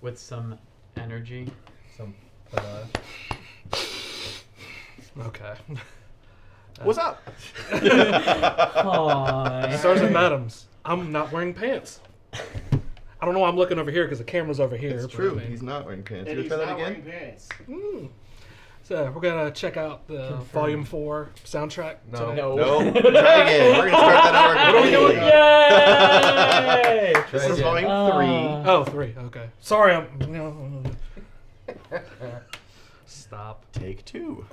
with some energy. Some panache. Okay. What's up? Aww. Sirs and madams, I'm not wearing pants. I don't know why I'm looking over here because the camera's over here. It's but true. He's not wearing pants. And You he's gonna not try that wearing again? pants. Mm. So we're gonna check out the Confirm. Volume Four soundtrack No. today. No. No. try again. We're gonna start that hour What are we doing? Yay! This is volume Uh, three. Oh, three. Okay. Sorry, I'm. No. Stop. Take two.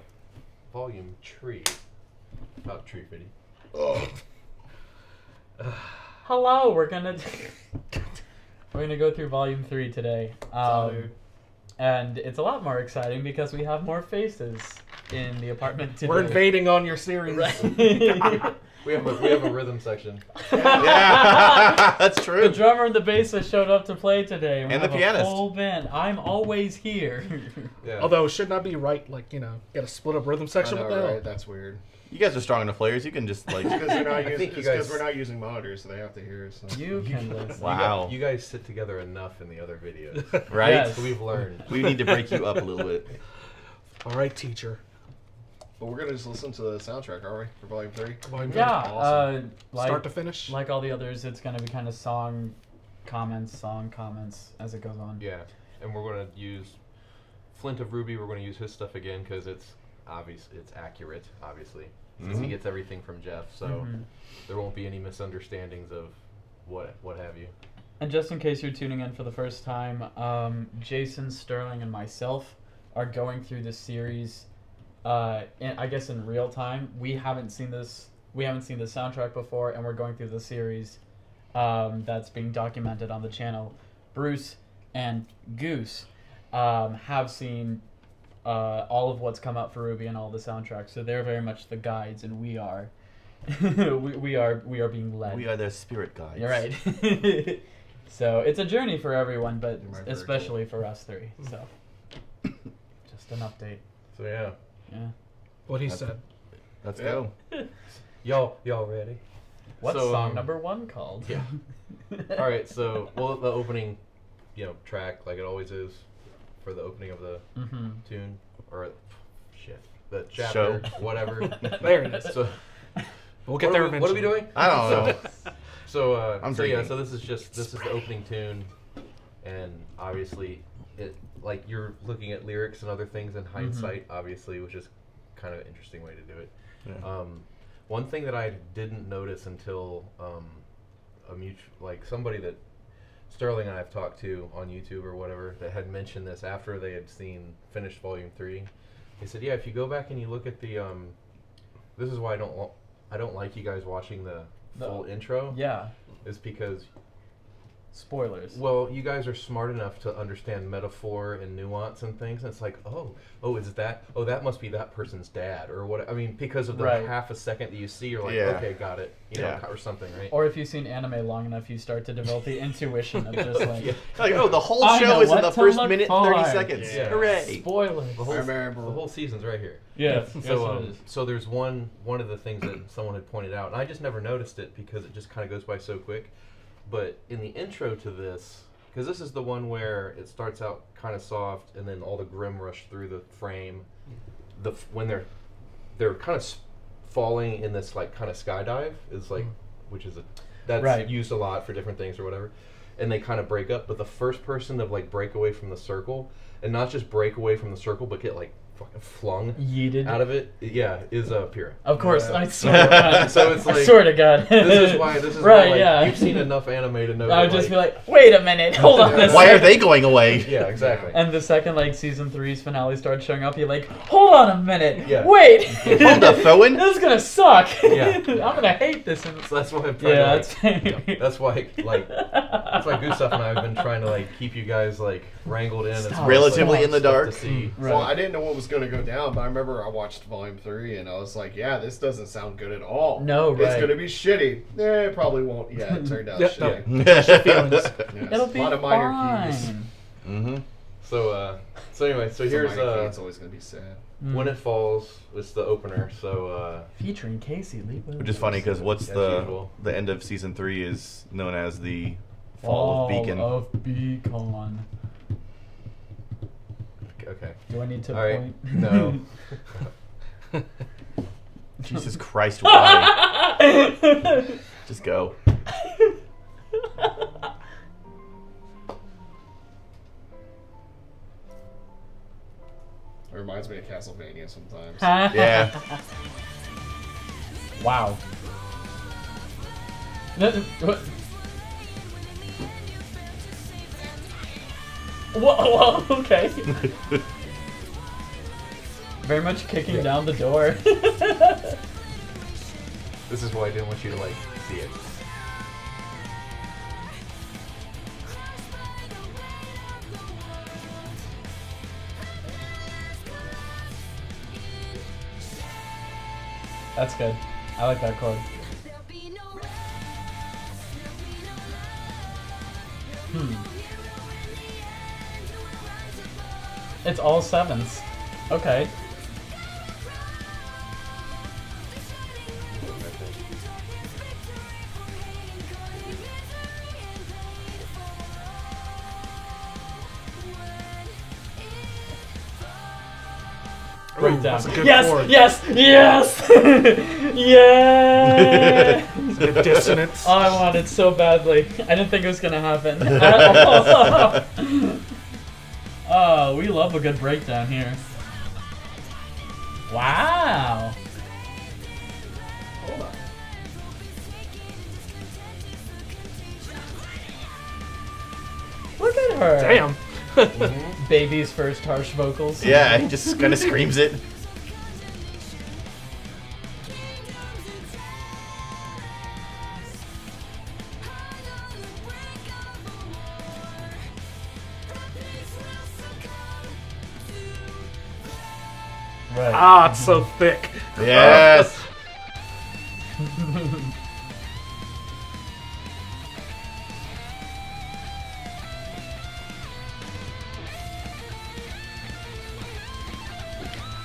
Volume tree. Not tree fitty. Hello, we're gonna we're gonna go through volume three today, um, Salud. And it's a lot more exciting because we have more faces in the apartment today. We're invading on your series. Right. We have a we have a rhythm section. Yeah, that's true. the drummer and the bassist showed up to play today, we And the pianist. Full band. I'm always here. Yeah. Although it should not be right, like you know, got a split up rhythm I section. know, What the right? That's weird. You guys are strong enough players. You can just like. Because they're not using. you Because guys- we're not using monitors, so they have to hear us. So. you can listen. You gu- Wow. You guys sit together enough in the other videos. Right. Yes. So we've learned. We need to break you up a little bit. All right, teacher. But we're gonna just listen to the soundtrack, are we, for Volume Three? Volume Yeah, Awesome. uh, like Start to finish. like all the others, it's gonna be kind of song comments, song comments as it goes on. Yeah, and we're gonna use Flynt of RWBY. We're gonna use his stuff again because it's obvious. It's accurate, obviously, since he Mhm. gets everything from Jeff. So Mhm. there won't be any misunderstandings of what what have you. And just in case you're tuning in for the first time, um, Jason Sterling and myself are going through this series. Uh, in, I guess in real time. We haven't seen this. We haven't seen the soundtrack before, and we're going through the series um, that's being documented on the channel. Bruce and Goose um, have seen uh, all of what's come out for RWBY and all the soundtracks, so they're very much the guides, and we are. we, we are we are being led. We are their spirit guides. You're right. so it's a journey for everyone, but You're especially for us three. So just an update. So yeah, Yeah. what he That's- said. Let's Yeah. go. y'all y'all ready? What's So, song um, number one called? yeah. All right. So well, the opening, you know, track like it always is for the opening of the hmm tune or shit the chapter whatever. There it is. So We'll get what there are we, what are we doing? I don't know. So, uh, I'm so yeah, so this is just this is the opening tune, and obviously, it like you're looking at lyrics and other things in hindsight, obviously, which is kind of an interesting way to do it. Yeah. Um, one thing that I didn't notice until um, a mutual like somebody that Sterling and I have talked to on YouTube or whatever that had mentioned this after they had seen finished Volume Three. They said, "Yeah, if you go back and you look at the um, this is why I don't wa- I don't like you guys watching the The- full intro Yeah. is because Spoilers. well you guys are smart enough to understand metaphor and nuance and things and it's like oh oh is that oh that must be that person's dad or what i mean because of the Right. half a second that you see you're like Yeah. okay got it you know or something right Or if you've seen anime long enough, you start to develop the intuition of just like Yeah. Like, oh, the whole I show is in the first minute and 30 seconds. Yeah. Hooray. spoilers. the whole, remember. the whole season's right here Yeah. so yes, um, so there's one one of the things that someone had pointed out and i just never noticed it because it just kind of goes by so quick but in the intro to this because this is the one where it starts out kind of soft and then all the grim rush through the frame. The f- when they're they're kind of s- falling in this like kind of skydive is like hmm. which is a that's Right. used a lot for different things or whatever. And they kind of break up but the first person to like break away from the circle and not just break away from the circle but get like fucking flung Yeeted. out of it yeah is uh Pyrrha. of course, Yeah. I swear to God. So it's I like- swear to God. this is why this is right. why, like, yeah. you've seen enough anime to know I would that, just be like, wait a minute, hold on. a Why are they going away? yeah exactly And the second like season three's finale started showing up, you're like, hold on a minute, Yeah. wait, Hold up, Owen. this is gonna suck. Yeah. I'm gonna hate this. And... so that's why I'm trying Yeah, to like, that's that's why like that's why Gustav and I have been trying to like keep you guys like wrangled in as Stop. Relatively like, in the dark. to see. Right. Well, I didn't know what was going to go down, but I remember I watched Volume 3 and I was like, yeah, this doesn't sound good at all. No, It's going to be shitty. Eh, it probably won't. Yeah, it turned out shitty. Yes. It'll be a lot of minor keys. fine. hmm So uh so anyway so Some here's minor key, uh it's always going to be sad. Mm. when it falls it's the opener so uh Featuring Casey Lee. Which is funny because what's As the usual. the end of season three is known as the fall of Beacon. of Beacon. Okay. Do I need to All right. point? No. Jesus Christ, why? Just go. It reminds me of Castlevania sometimes. Yeah. Wow. Whoa, whoa, okay. Very much kicking Yeah. down the door. This is why I didn't want you to like see it. That's good. I like that chord. Hmm. It's all sevens. Okay. Ooh, Breakdown. good yes, yes, yes, yes. The dissonance. Oh, I wanted so badly. I didn't think it was gonna happen. at all. oh, we love a good breakdown here. Wow. Hold on. Look at her. Damn. Baby's first harsh vocals. Yeah, he just kind of screams it. Right. Ah, so thick. Yes.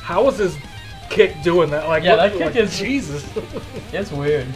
How was his kick doing that? Like, Yeah, what- that kick like, is- Jesus. It's weird.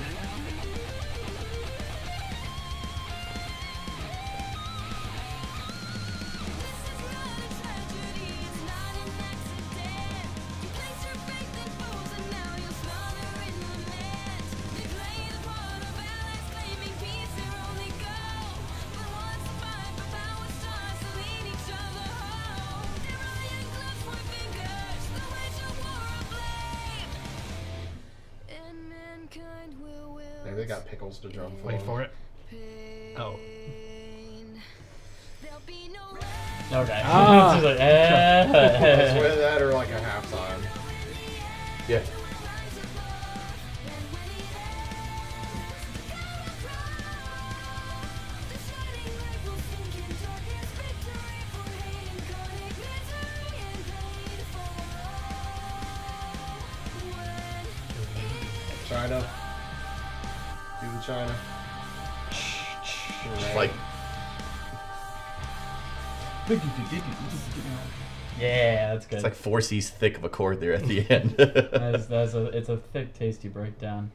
Four C's thick of a chord there at the end. That's, that's a, it's a thick, tasty breakdown.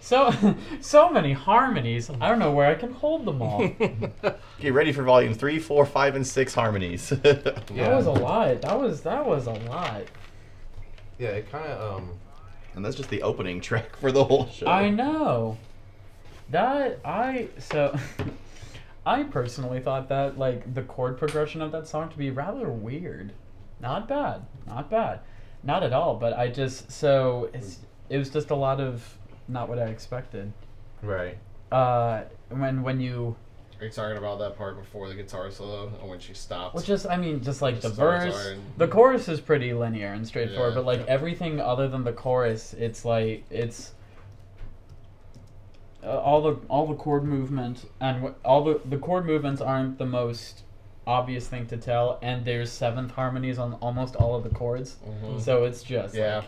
So, so many harmonies. I don't know where I can hold them all. Get ready for volume three, four, five, and six harmonies. That was a lot. That was that was a lot. Yeah, it kind of um. and that's just the opening track for the whole show. I know. That I so I personally thought that like the chord progression of that song to be rather weird. Not bad. Not bad. Not at all, but I just so it's it was just a lot of not what I expected. Right. Uh when when you Are you talking about that part before the guitar solo and when she stops? Well, just I mean, just like the verse, already. the chorus is pretty linear and straightforward, Yeah. but like Yeah. everything other than the chorus, it's like it's uh, all the all the chord movement and wh- all the the chord movements aren't the most obvious thing to tell, and there's seventh harmonies on almost all of the chords, Mhm. so it's just Yeah. like,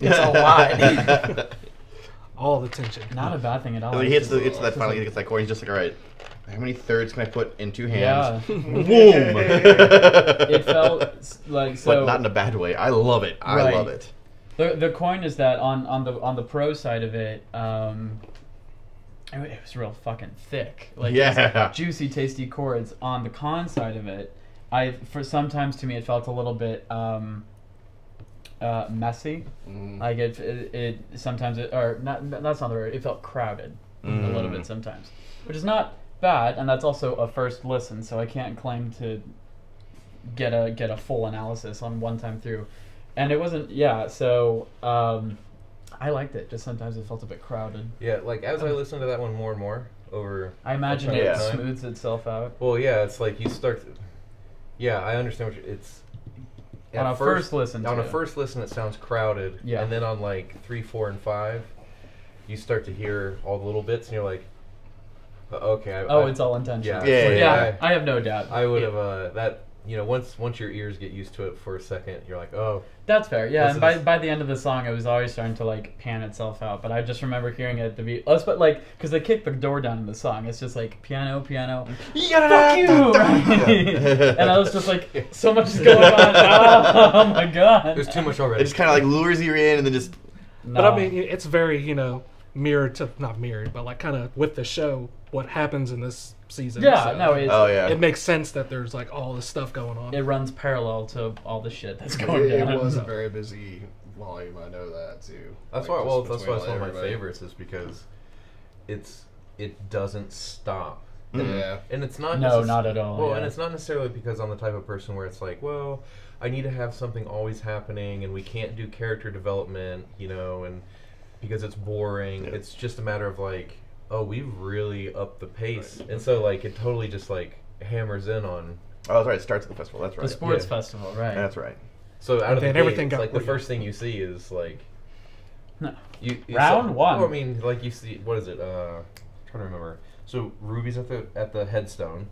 it's a lot. All the tension. Not a bad thing at all. So he It's hits the, it's that just finally like- gets that chord. He's just like, all right, how many thirds can I put in two hands? Yeah, hands? Boom. it felt like so. but not in a bad way. I love it. I Right. love it. The the coin is that on on the on the pro side of it, um, it, was real fucking thick. Like Yeah. juicy, tasty chords. On the con side of it, I for sometimes to me it felt a little bit um, uh, messy. Mhm. Like it, it, it sometimes it or not. That's not the word. It felt crowded a little Mm. bit sometimes, which is not bad, and that's also a first listen. So I can't claim to get a get a full analysis on one time through, and it wasn't. Yeah, so um, I liked it. Just sometimes it felt a bit crowded. Yeah, like as I listen to that one more and more over. I imagine it Yeah. smooths itself out. Well, yeah, it's like you start. To, yeah, I understand what you, it's. On at a first listen on to a it. first listen, it sounds crowded. Yeah. And then on like three, four, and five, you start to hear all the little bits, and you're like, uh, okay. I, Oh, I, it's all intentional. Yeah, Yeah, yeah, yeah, I have no doubt. I would Yeah. have uh, that. You know, once once your ears get used to it for a second, you're like, oh, That's fair, yeah. And by, is- by the end of the song, it was always starting to like pan itself out. But I just remember hearing it to be, oh, but like, because they kick the door down in the song. It's just like piano, piano, fuck you, and I was just like, so much is going on. Oh, my god. there's too much already. It just kind of like lures you in and then just. But I mean, it's very you know mirrored to not mirrored, but like kind of with the show what happens in this season. yeah, so no, it, Oh yeah. it makes sense that there's like all this stuff going on. it runs parallel to all the shit that's It, going it down. was a very busy volume. I know that too. That's Like, why. Well, that's why between it's one of my favorites is because it's it doesn't stop. Mhm. Yeah. And it's not No, necess- not at all, Well, yeah. and it's not necessarily because I'm the type of person where it's like, well, I need to have something always happening, and we can't do character development, you know, and because it's boring. Yeah. It's just a matter of like, oh, we've really upped the pace, and so like it totally just like hammers in on. Oh, that's right. It starts at the festival. That's right. the sports Yeah. festival, right? That's right. So out And of the then gate, everything it's got like the first thing you see is like No. you you Round saw- one. Well, I mean, like you see, what is it? Uh, I'm trying to remember. So Ruby's at the at the headstone,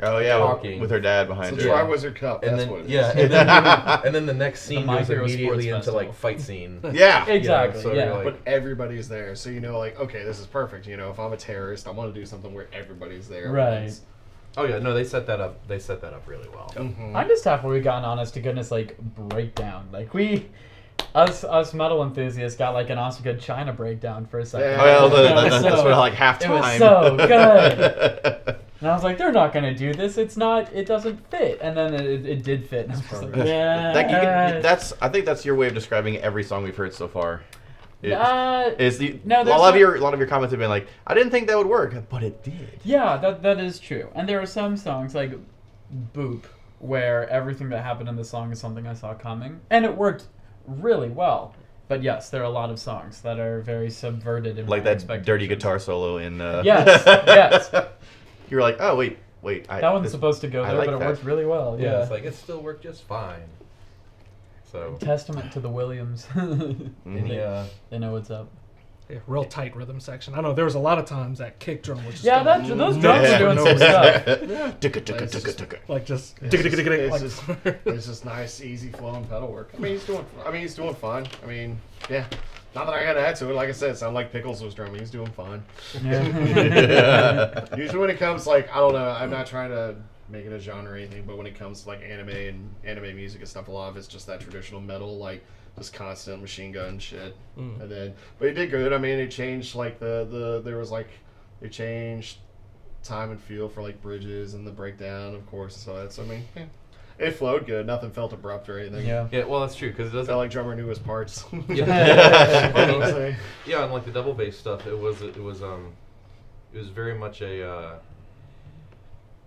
Oh yeah, Talking. with her dad behind the her. Yeah. Triwizard Cup. and That's then what it is. yeah, and then and then the next scene My goes immediately Sports into like fight scene. Yeah. Exactly. so yeah. you're like- But everybody's there, so you know, like, okay, this is perfect. You know, if I'm a terrorist, I want to do something where everybody's there. Right. Oh yeah, no, they set that up. They set that up really well. Mhm. I'm just happy we got an honest to goodness like breakdown. Like we, us us metal enthusiasts got like an awesome good China breakdown for a second. Yeah. Oh yeah, the, It the, was the, that's so- what like halftime. It was so good. And I was like, they're not gonna do this. It's not. It doesn't fit. And then it, it did fit. And I was just like, yeah. That, you can, that's I think that's your way of describing every song we've heard so far. It- Uh, is the no, a there's lot of your a lot of your comments have been like, I didn't think that would work, but it did. yeah, that that is true. And there are some songs like "Boop" where everything that happened in the song is something I saw coming, and it worked really well. But yes, there are a lot of songs that are very subverted in Like my that dirty guitar solo in. Uh, Yes, yes. You were like, oh wait, wait. I, That one's this- supposed to go there, like but it that. worked really well. Yeah, Yeah. it's like it still worked just fine. So Testament to the Williams. any uh, they know what's up. Yeah, real tight rhythm section. I know there was a lot of times that kick drum was just Yeah, going that, those drums for are doing some reason. stuff. Ticka, ticka, It's ticka, ticka. Like just It's digga, just- digga, digga, it's just- It's just nice, easy flowing pedal work. I mean, he's doing. I mean, he's doing fine. I mean, yeah. Not that I gotta add to it. Like I said, it sounded like Pickles was drumming. He's doing fine. Yeah. Usually, when it comes like I don't know, I'm not trying to make it a genre or anything, but when it comes to like anime and anime music and stuff, a lot of it's just that traditional metal, like just constant machine gun shit. Mm. And then, but it did good. I mean, it changed like the the there was like it changed time and feel for like bridges and the breakdown, of course. So that's I mean, yeah. It flowed good. Nothing felt abrupt or anything. yeah. yeah, well that's true because it It doesn't. felt like drummer knew his parts. Yeah. Honestly. yeah, and like the double bass stuff, it was it was um, it was very much a. Uh,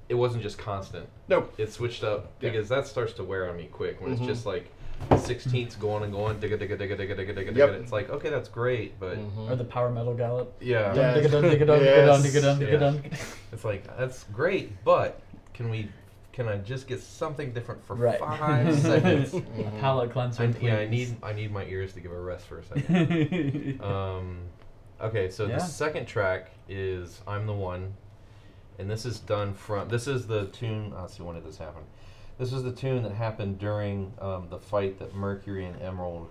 it wasn't just constant. Nope. It switched up Yeah. because that starts to wear on me quick when Mhm. it's just like sixteenths going and going, digga digga digga digga digga digga Yep. digga. It's like okay, that's great, but Mhm. Or the power metal gallop. yeah, Yeah. Dun, digga dun, digga dun, digga dun, digga dun, digga dun. it's like that's great, but can we? Can I just get something different for Right. five seconds? A Mhm. palate cleanser, I, yeah, I need I need my ears to give a rest for a second. Um, okay, so Yeah. the second track is "I'm the One," and this is done from. This is the tune. uh, Let's see when did this happen. This is the tune that happened during um, the fight that Mercury and Emerald,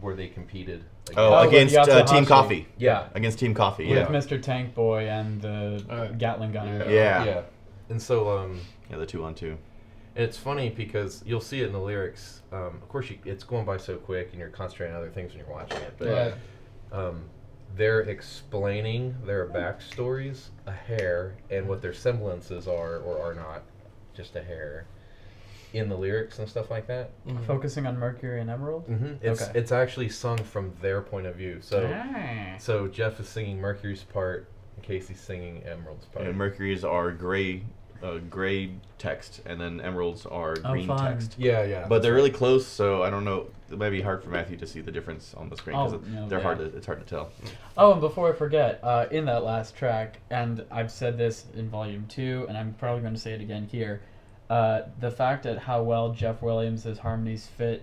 where they competed. Oh, Oh, against uh, Team CFVY. yeah, Against Team CFVY. With Yeah. Mr. Tank Boy and the Uh, Gatling gunner. Yeah. yeah. And so, um, Yeah, the two on two. And it's funny because you'll see it in the lyrics. Um, of course, you, it's going by so quick, and you're concentrating on other things when you're watching it. But Yeah. um, they're explaining their backstories a hair and what their semblances are or are not just a hair in the lyrics and stuff like that. Focusing on Mercury and Emerald. Mm-hmm. It's Okay. it's actually sung from their point of view. So Ah. so Jeff is singing Mercury's part, and Casey's singing Emerald's part. And Mercury's are gray, uh, gray text, and then Emeralds are Oh, green fun. text. yeah, yeah. But they're right. really close, so I don't know. It might be hard for Matthew to see the difference on the screen because Oh, no, they're hard to. It's hard to tell. Oh, and before I forget, uh, in that last track, and I've said this in volume two, and I'm probably going to say it again here, uh, the fact that how well Jeff Williams' harmonies fit,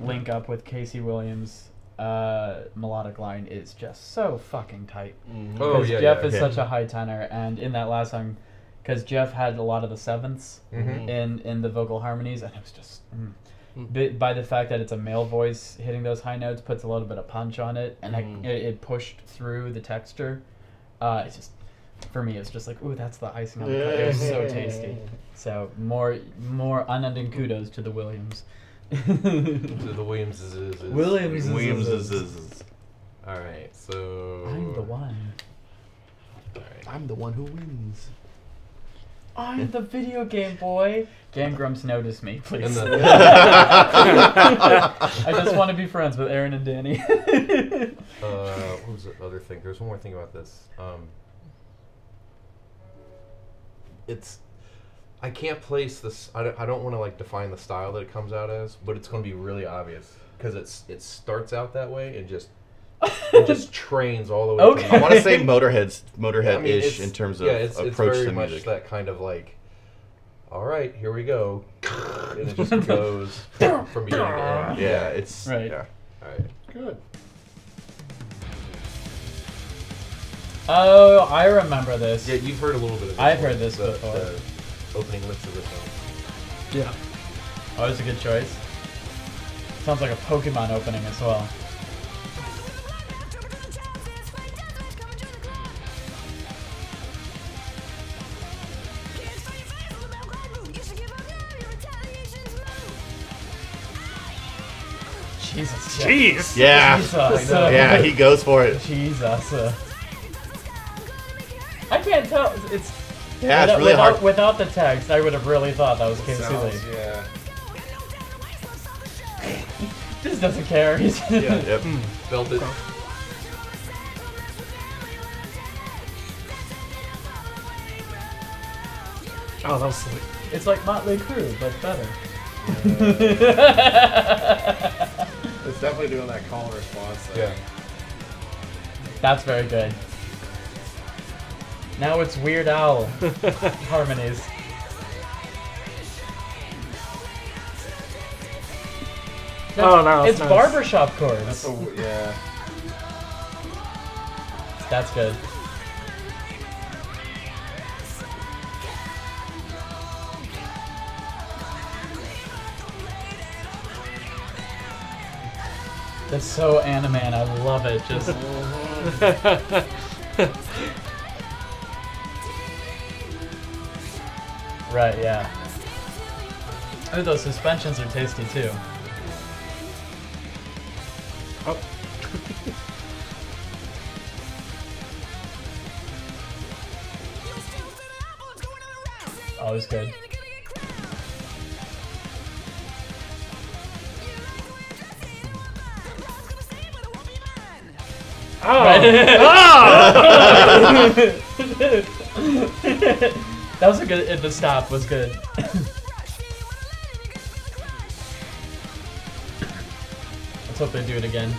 link up with Casey Williams' uh, melodic line is just so fucking tight. Mhm. Oh, Because yeah, Jeff yeah, is such a high tenor, and in that last song, because Jeff had a lot of the sevenths Mhm. in in the vocal harmonies, and it was just. Mm. Mm. Bi- By the fact that it's a male voice hitting those high notes puts a little bit of punch on it, and Mhm. it, it pushed through the texture. Uh, it's just for me, it's just like, ooh, that's the icing on the cake. It was so tasty. So more more unending kudos to the Williams. So the Williams is, is, is Williams Williams is, is, is All right, so I'm the one. All right. I'm the one who wins. I'm the video game boy. Game Grumps, notice me, please. And the- I just want to be friends with Arin and Danny. Uh, what was the other thing? There's one more thing about this. Um, it's I can't place this. I don't, I don't want to like define the style that it comes out as, but it's going to be really obvious because it's it starts out that way and just it just trains all the way. Okay. To I want to say Motorhead's Motorhead mean, ish it's- in terms of yeah, it's, it's approach very to much music. that kind of like. All right, here we go, and it just goes from beginning to end. Yeah, it's Right. Yeah. All right. Good. oh, I remember this. Yeah, you've heard a little bit of. This I've one, heard this the, before. The opening licks of this one. Yeah. Oh, it's a good choice. Sounds like a Pokemon opening as well. Jeez. Yeah. Jesus. Yeah, he goes for it. Jesus. uh. I can't tell. It's Yeah, it's without, really without, hard. without the text. I would have really thought that was Casey Sounds, Lee. yeah. Just doesn't care. He's Yeah. Yep. Felt it. Oh, that was sweet. It's like Motley Crue, but better. It's definitely doing that call and response thing. Yeah. That's very good. Now it's Weird Al harmonies. Oh, no, It's nice. barbershop chords. That's a, yeah. That's good. That's so anime and I love it. Just right, yeah. Oh, those suspensions are tasty too. Oh. Always good. Oh. that was a good. The stop was good. Let's hope they do it again.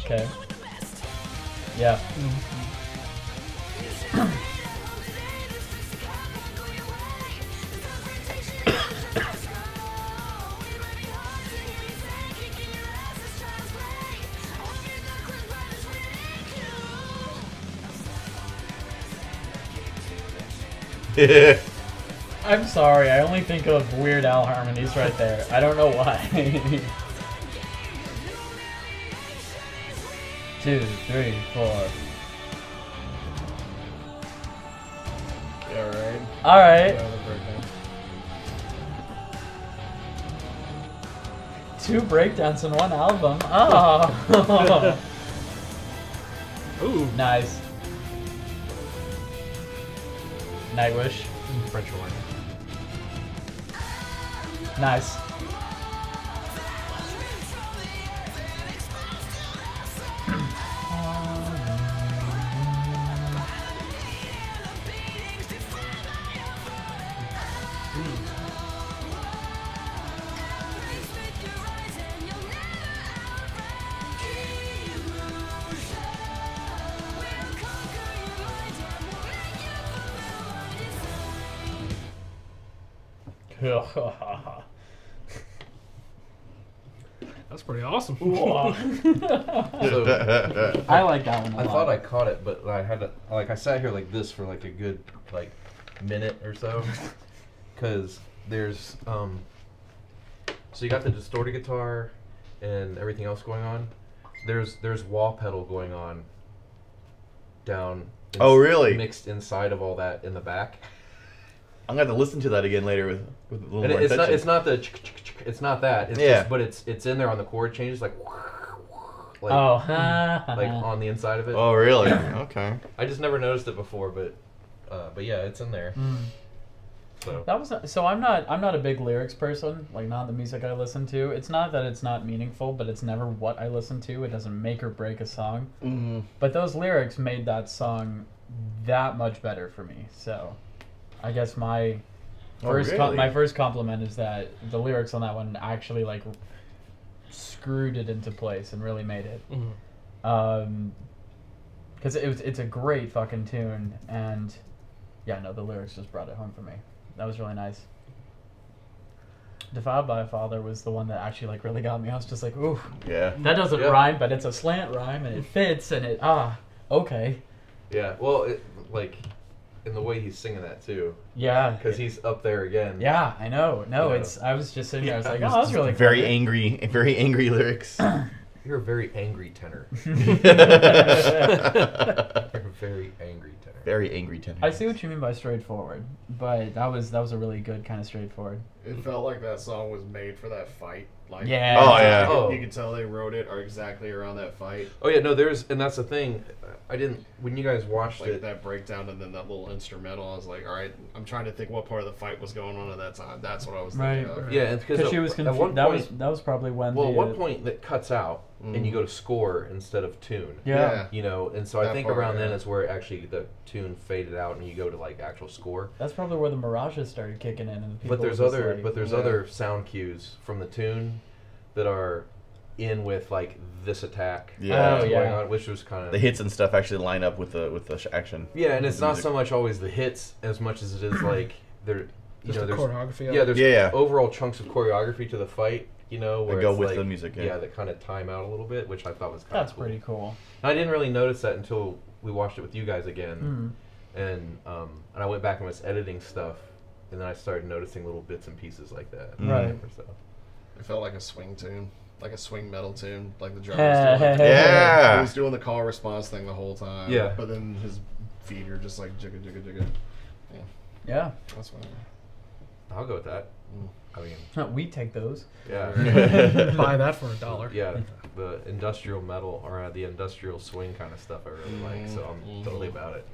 Okay. Yeah. I'm sorry. I only think of Weird Al harmonies right there. I don't know why. Two, three, four. Yeah, right. All right. Yeah, the breakdown. Two breakdowns in one album. Oh. Ooh. nice. Nightwish. French horn. Nice. That's pretty awesome. So I like that one a I lot. thought I caught it, but I had to like I sat here like this for like a good like minute or so, because there's um. So you got the distorted guitar, and everything else going on. There's there's wah pedal going on. Down. ins- Oh, really? Mixed inside of all that in the back, I'm gonna have to listen to that again later with, with a little and more it- it's not it's not the ch- ch- ch- it's not that. It's Yeah. just, but it's it's in there on the chord changes like. Like, oh, like on the inside of it. Oh, really? okay. I just never noticed it before, but uh, but yeah, it's in there. Mm. So That was so. I'm not. I'm not a big lyrics person. Like not the music I listen to. It's not that it's not meaningful, but it's never what I listen to. It doesn't make or break a song. Mm-hmm. But those lyrics made that song that much better for me. So, I guess my Oh, first com- my first compliment is that the lyrics on that one actually like screwed it into place and really made it. Mhm. Um, because it was it's a great fucking tune and yeah no the lyrics just brought it home for me. That was really nice. Defiled by a Father was the one that actually like really got me. I was just like, ooh, Yeah. that doesn't Yeah. rhyme, but it's a slant rhyme and it fits and it ah okay yeah, well, it, like in the way he's singing that too, yeah because he's up there again. yeah I know no Yeah. it's I was just sitting there I was like oh that was really Very clever." angry, very angry lyrics. you're a very angry tenor. You're a very angry tenor. very angry tenor. I see what you mean by straightforward, but that was that was a really good kind of straightforward. It felt like that song was made for that fight. Like Yeah. Oh, yeah. you Oh. You can tell they wrote it or exactly around that fight, Oh yeah, no, there's and that's the thing. I didn't when you guys watched like it. that breakdown and then that little instrumental. I was like, all right, I'm trying to think what part of the fight was going on at that time. That's what I was thinking Right. of. Yeah, because Because she was confused. That point, was that was probably when. well, the, at one point that cuts out and you mm. go to score instead of tune. Yeah, You know, and so I think part, around then yeah. is where actually the tune faded out and you go to like actual score. that's probably where the mirages started kicking in, and the But there's other like, but there's yeah. other sound cues from the tune that are in with like this attack Yeah. Oh, yeah. on, which was kind of the hits and stuff actually line up with the with the sh- action. Yeah, and it's not music. so much always the hits as much as it is like there you Just know the there's choreography. yeah there's Yeah, yeah. overall chunks of choreography to the fight you know where That go with like- the music, yeah. that kind of time out a little bit which I thought was kind That's of cool. pretty cool. And I didn't really notice that until we watched it with you guys again Mm. and um and I went back and was editing stuff and then I started noticing little bits and pieces like that Mm. Right. So, It felt like a swing tune, like a swing metal tune, like the drummer Yeah. was doing. He was doing the call response thing the whole time. Yeah. But then his feet are just like jigga jigga jigga. Yeah, That's what. I'll go with that Mm. I mean we take those. yeah Buy that for a dollar. yeah the industrial metal or uh, the industrial swing kind of stuff I really like so I'm Mhm. totally about it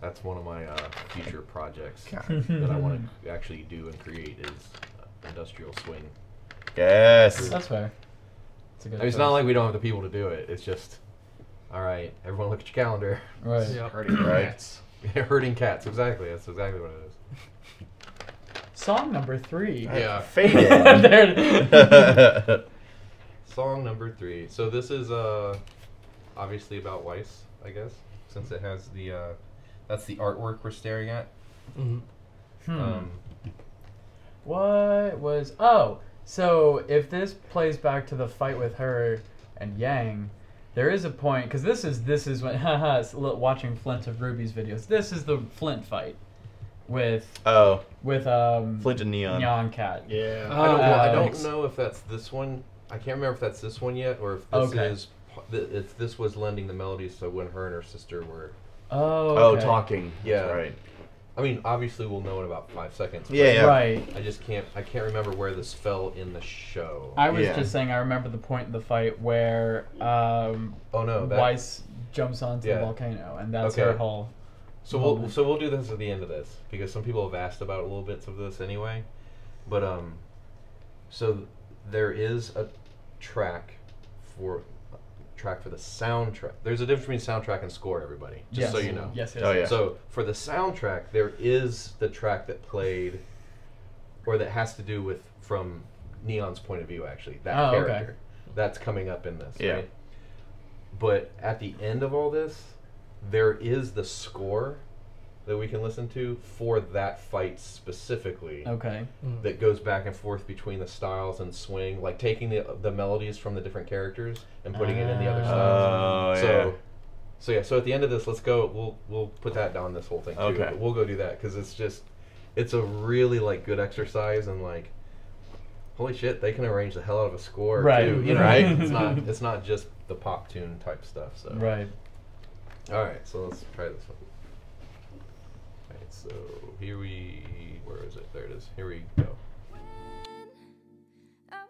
that's one of my uh, future projects that I want to actually do and create is uh, industrial swing. Yes. That's fair. It's a good. I mean, it's not like we don't have the people to do it. It's just, all right, everyone look at your calendar. right. Yeah. Hurting cats. Herding cats, exactly. That's exactly what it is. Song number three. Yeah. Faded. There- Song number three. So this is uh, obviously about Weiss, I guess, since it has the uh, that's the artwork we're staring at. Mhm. Hmm. Um, What was? Oh, so if this plays back to the fight with her and Yang, there is a point because this is this is when haha it's watching Flynt of RWBY's videos. This is the Flynt fight with oh, with um Flynt and Neon. Neon Katt. Yeah. I don't, Oh, I uh, don't know if that's this one. I can't remember if that's this one yet, or if this Okay. is if this was lending the melodies So when her and her sister were. Oh. Oh, talking. Yeah. That's right. I mean, obviously we'll know in about five seconds. Yeah, yeah. Right. I just can't. I can't remember where this fell in the show. I was Yeah. just saying I remember the point in the fight where um oh no, that Weiss jumps onto Yeah. the volcano and that's her Okay. whole So we'll so we'll do this at the end of this because some people have asked about a little bits of this anyway, but um, so there is a track for track for the soundtrack. There's a difference between soundtrack and score, everybody. Just so you know. Yes, yes. Oh, yeah. So for the soundtrack, there is the track that played, or that has to do with from Neon's point of view. Actually, that Oh, okay. character that's coming up in this. Yeah. Right? But at the end of all this, there is the score that we can listen to for that fight specifically. Okay. Mm. That goes back and forth between the styles and swing, like taking the the melodies from the different characters and putting it in the other styles. Oh, so, yeah. so yeah. So at the end of this, let's go. We'll we'll put that down this whole thing too. Okay. We'll go do that because it's just it's a really like good exercise and like holy shit, they can arrange the hell out of a score Right. too. You know, Right. It's not it's not just the pop tune type stuff. So Right. All right, so let's try this one. All right, so here we where is it? There it is. Here we go. When I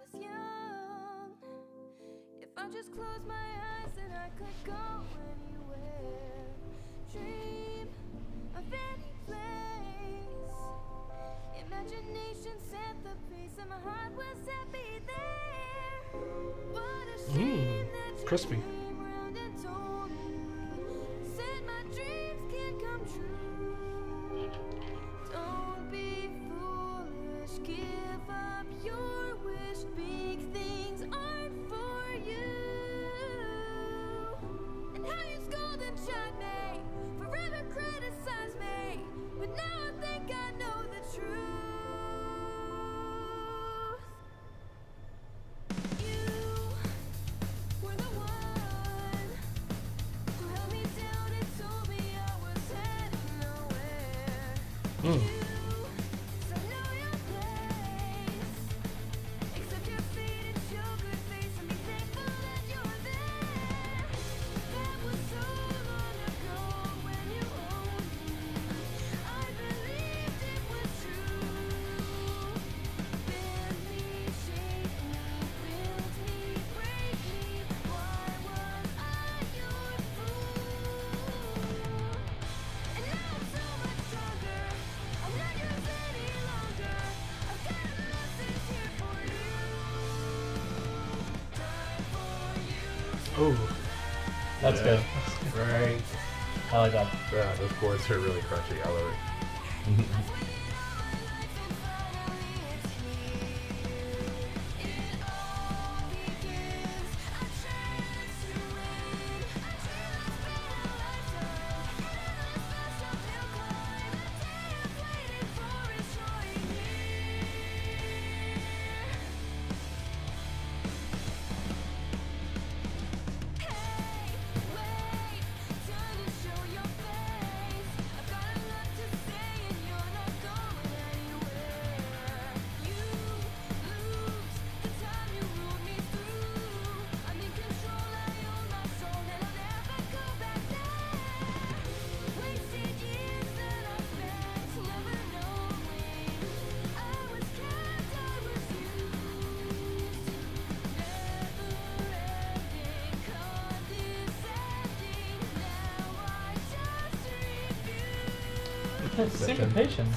That's Yeah. good. Right. I like that. Yeah, those boards are really crunchy. I love it. Syncopations.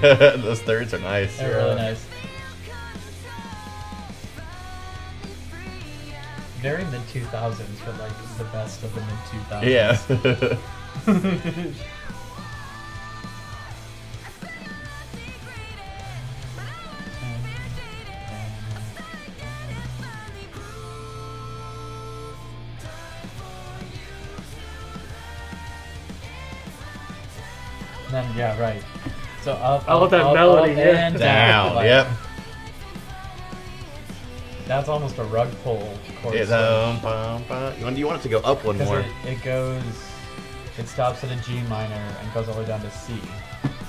Those thirds are nice. They're really nice. Very mid 2000s, but like the best of the mid 2000s. Yeah. up, I love that up, melody, up, yeah. and Down. Like, Yep. That's almost a rug pull chord. It's, um, bum, bum. You want, you want it to go up one more. it, it goes, it stops at a G minor and goes all the way down to C.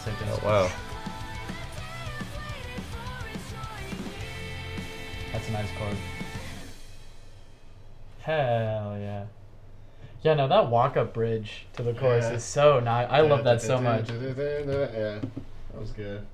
So it Oh, just, wow. That's a nice chord. Hell yeah. Yeah, no, that walk up bridge to the chorus Yeah. is so nice. I love that so much. Yeah, that was good.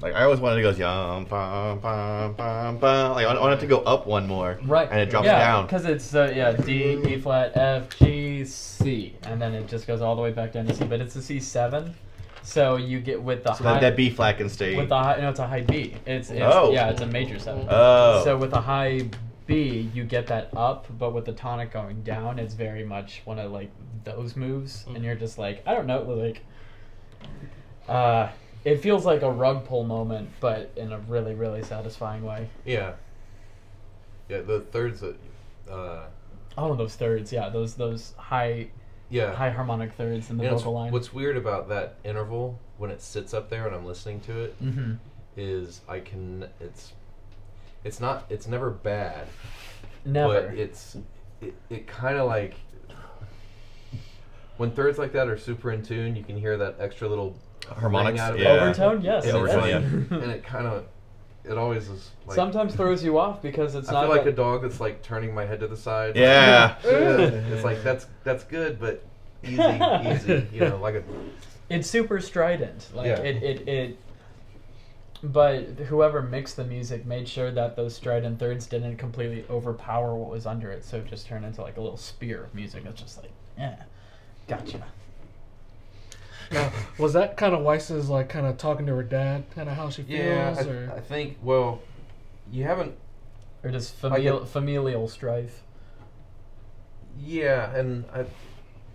Like, I always wanted to go yum, bum, bum, bum, bum. Like, I want it to go up one more. Right. And it drops yeah, down. Because it's, uh, yeah, D, E flat, F, G, C. And then it just goes all the way back down to C. But it's a C7. So you get with the So high. that, that B flat can stay. With the high, no, it's a high B. It's, it's Oh. yeah, it's a major seven. Oh. So with a high B, you get that up, but with the tonic going down, it's very much one of like those moves, and you're just like, I don't know, like, uh, it feels like a rug pull moment, but in a really, really satisfying way. Yeah. Yeah, the thirds that, uh, All of those thirds, yeah, those those high yeah. high harmonic thirds in the You vocal line. What's weird about that interval when it sits up there and I'm listening to it mm-hmm. is I can it's it's not it's never bad, Never. but it's it, it kind of like when thirds like that are super in tune, you can hear that extra little Harmonics. ring out of Yeah. Overtone, yes. Yeah, it overtone, is. and it kind of it always is like Sometimes throws you off because it's I not feel like a dog that's like turning my head to the side. Yeah. it's like that's that's good, but easy, easy. You know, like a it's super strident like Yeah. it, it it but whoever mixed the music made sure that those strident thirds didn't completely overpower what was under it so it just turned into like a little spear of music it's just like yeah gotcha Now, was that kind of Weiss's like kind of talking to her dad, kind of how she feels, yeah. I, or I think well, you haven't or just I familial, get- familial strife Yeah, and I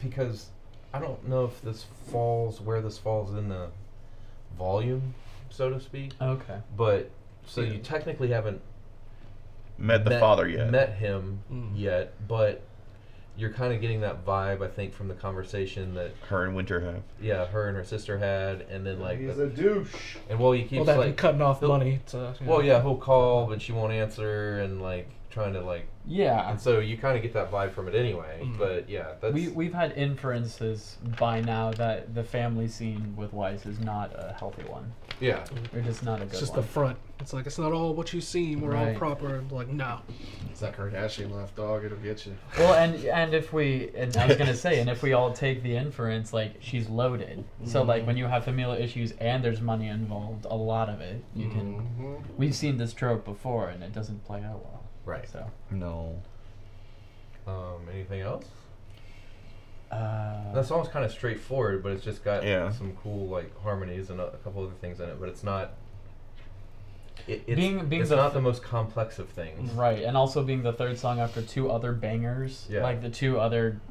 because I don't know if this falls where this falls in the volume, so to speak. okay But so Yeah. you technically haven't Met the met, father yet. met him Mm. yet, but you're kind of getting that vibe, I think, from the conversation that Her and Winter have. yeah, her and her sister had, and then like, He's the- a douche. and well, he keeps well, that like, cutting off he'll- money to. you well, know. yeah, he'll call, but she won't answer, and like trying to like, yeah and so you kind of get that vibe from it anyway. Mm. But yeah, that's we, we've had inferences by now that the family scene with Weiss is not a healthy one yeah, it's just not a good It's just one the front. It's like it's not all what you see. We're all proper. Like no. It's that Kardashian left dog. It'll get you. Well, and and if we and I was gonna say, and if we all take the inference, like she's loaded. So like when you have familial issues and there's money involved, a lot of it you can. Mhm. We've seen this trope before, and it doesn't play out well. Right. So, No. Um, anything else? uh, That song's kind of straightforward, but it's just got Yeah. some cool like harmonies and a, a couple other things in it. But it's not. It, it's Being- being it's the not f- the most complex of things. right, and also being the third song after two other bangers, Yeah. like the two other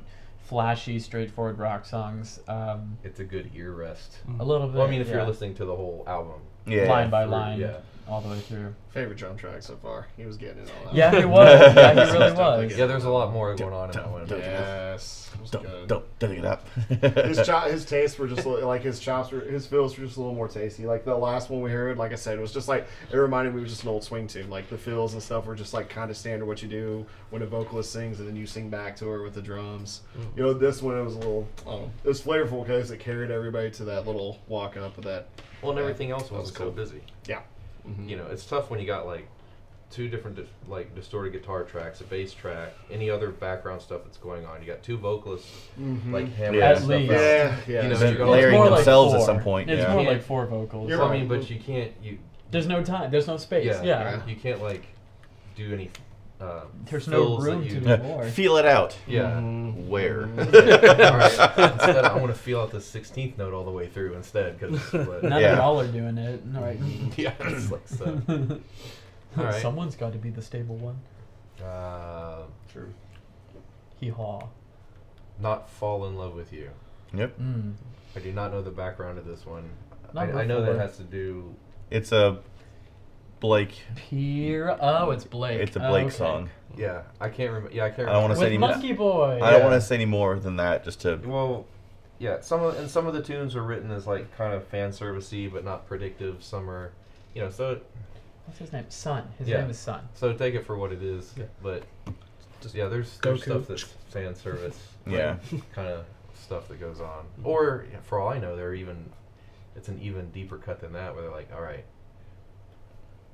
flashy, straightforward rock songs. Um, It's a good ear rest. a little bit. Well, I mean, if you're listening to the whole album, Yeah. line by through, line, yeah. all the way through. Favorite drum track so far. He was getting it all out. Yeah, he was. Yeah, he really was. yeah, there's a lot more going on in that one. Don't- Yes. It was Don't, good. don't, don't get up. his cho- his tastes were just li- like his chops were his fills were just a little more tasty. Like the last one we heard, like I said, it was just like it reminded me of just an old swing tune. Like the fills and stuff were just like kind of standard what you do when a vocalist sings and then you sing back to her with the drums. Mm. You know, this one it was a little I it was flavorful because it carried everybody to that little walk up of that. Well, and everything else was wasn't so busy. Yeah. Mhm. You know, it's tough when you got like two different dis- like distorted guitar tracks, a bass track, any other background stuff that's going on. You got two vocalists Mhm. like hammering Yeah. Stuff least. out. Yeah, yeah. You know, Then you go- layering more like themselves at four. some point. It's yeah. more like four vocals. You're Well, I right. mean, but you can't you There's no time. There's no space. yeah, Yeah. you can't like do any. Uh, There's no room you- to do more. Feel it out. Yeah. Mhm. Where? all right. Instead, I want to feel out the 16th note all the way through instead, because None Yeah. of y'all are doing it. All right. yeah, it's like so. All right. Someone's got to be the stable one. Uh, True. Hee haw. not fall in love with you. Yep. Mm. I do not know the background of this one. I, I know that four. has to do. It's a Blake. Pier. Oh, it's Blake. It's a Oh, Blake okay. song. Yeah, I can't remember. Yeah, I can't. I don't wanna remember. say With any more. Monkey Boy. I don't Yeah. want to say any more than that. Just to. Well, yeah, some of and some of the tunes are written as like kind of fan servicey, but not predictive. Some are, you know, so What's his name? Sun. His Yeah. name is Sun. so take it for what it is. Yeah. But just yeah, there's, there's stuff that's fan service. Yeah. kind of stuff that goes on. Or for all I know, they're even it's an even deeper cut than that, where they're like, all right.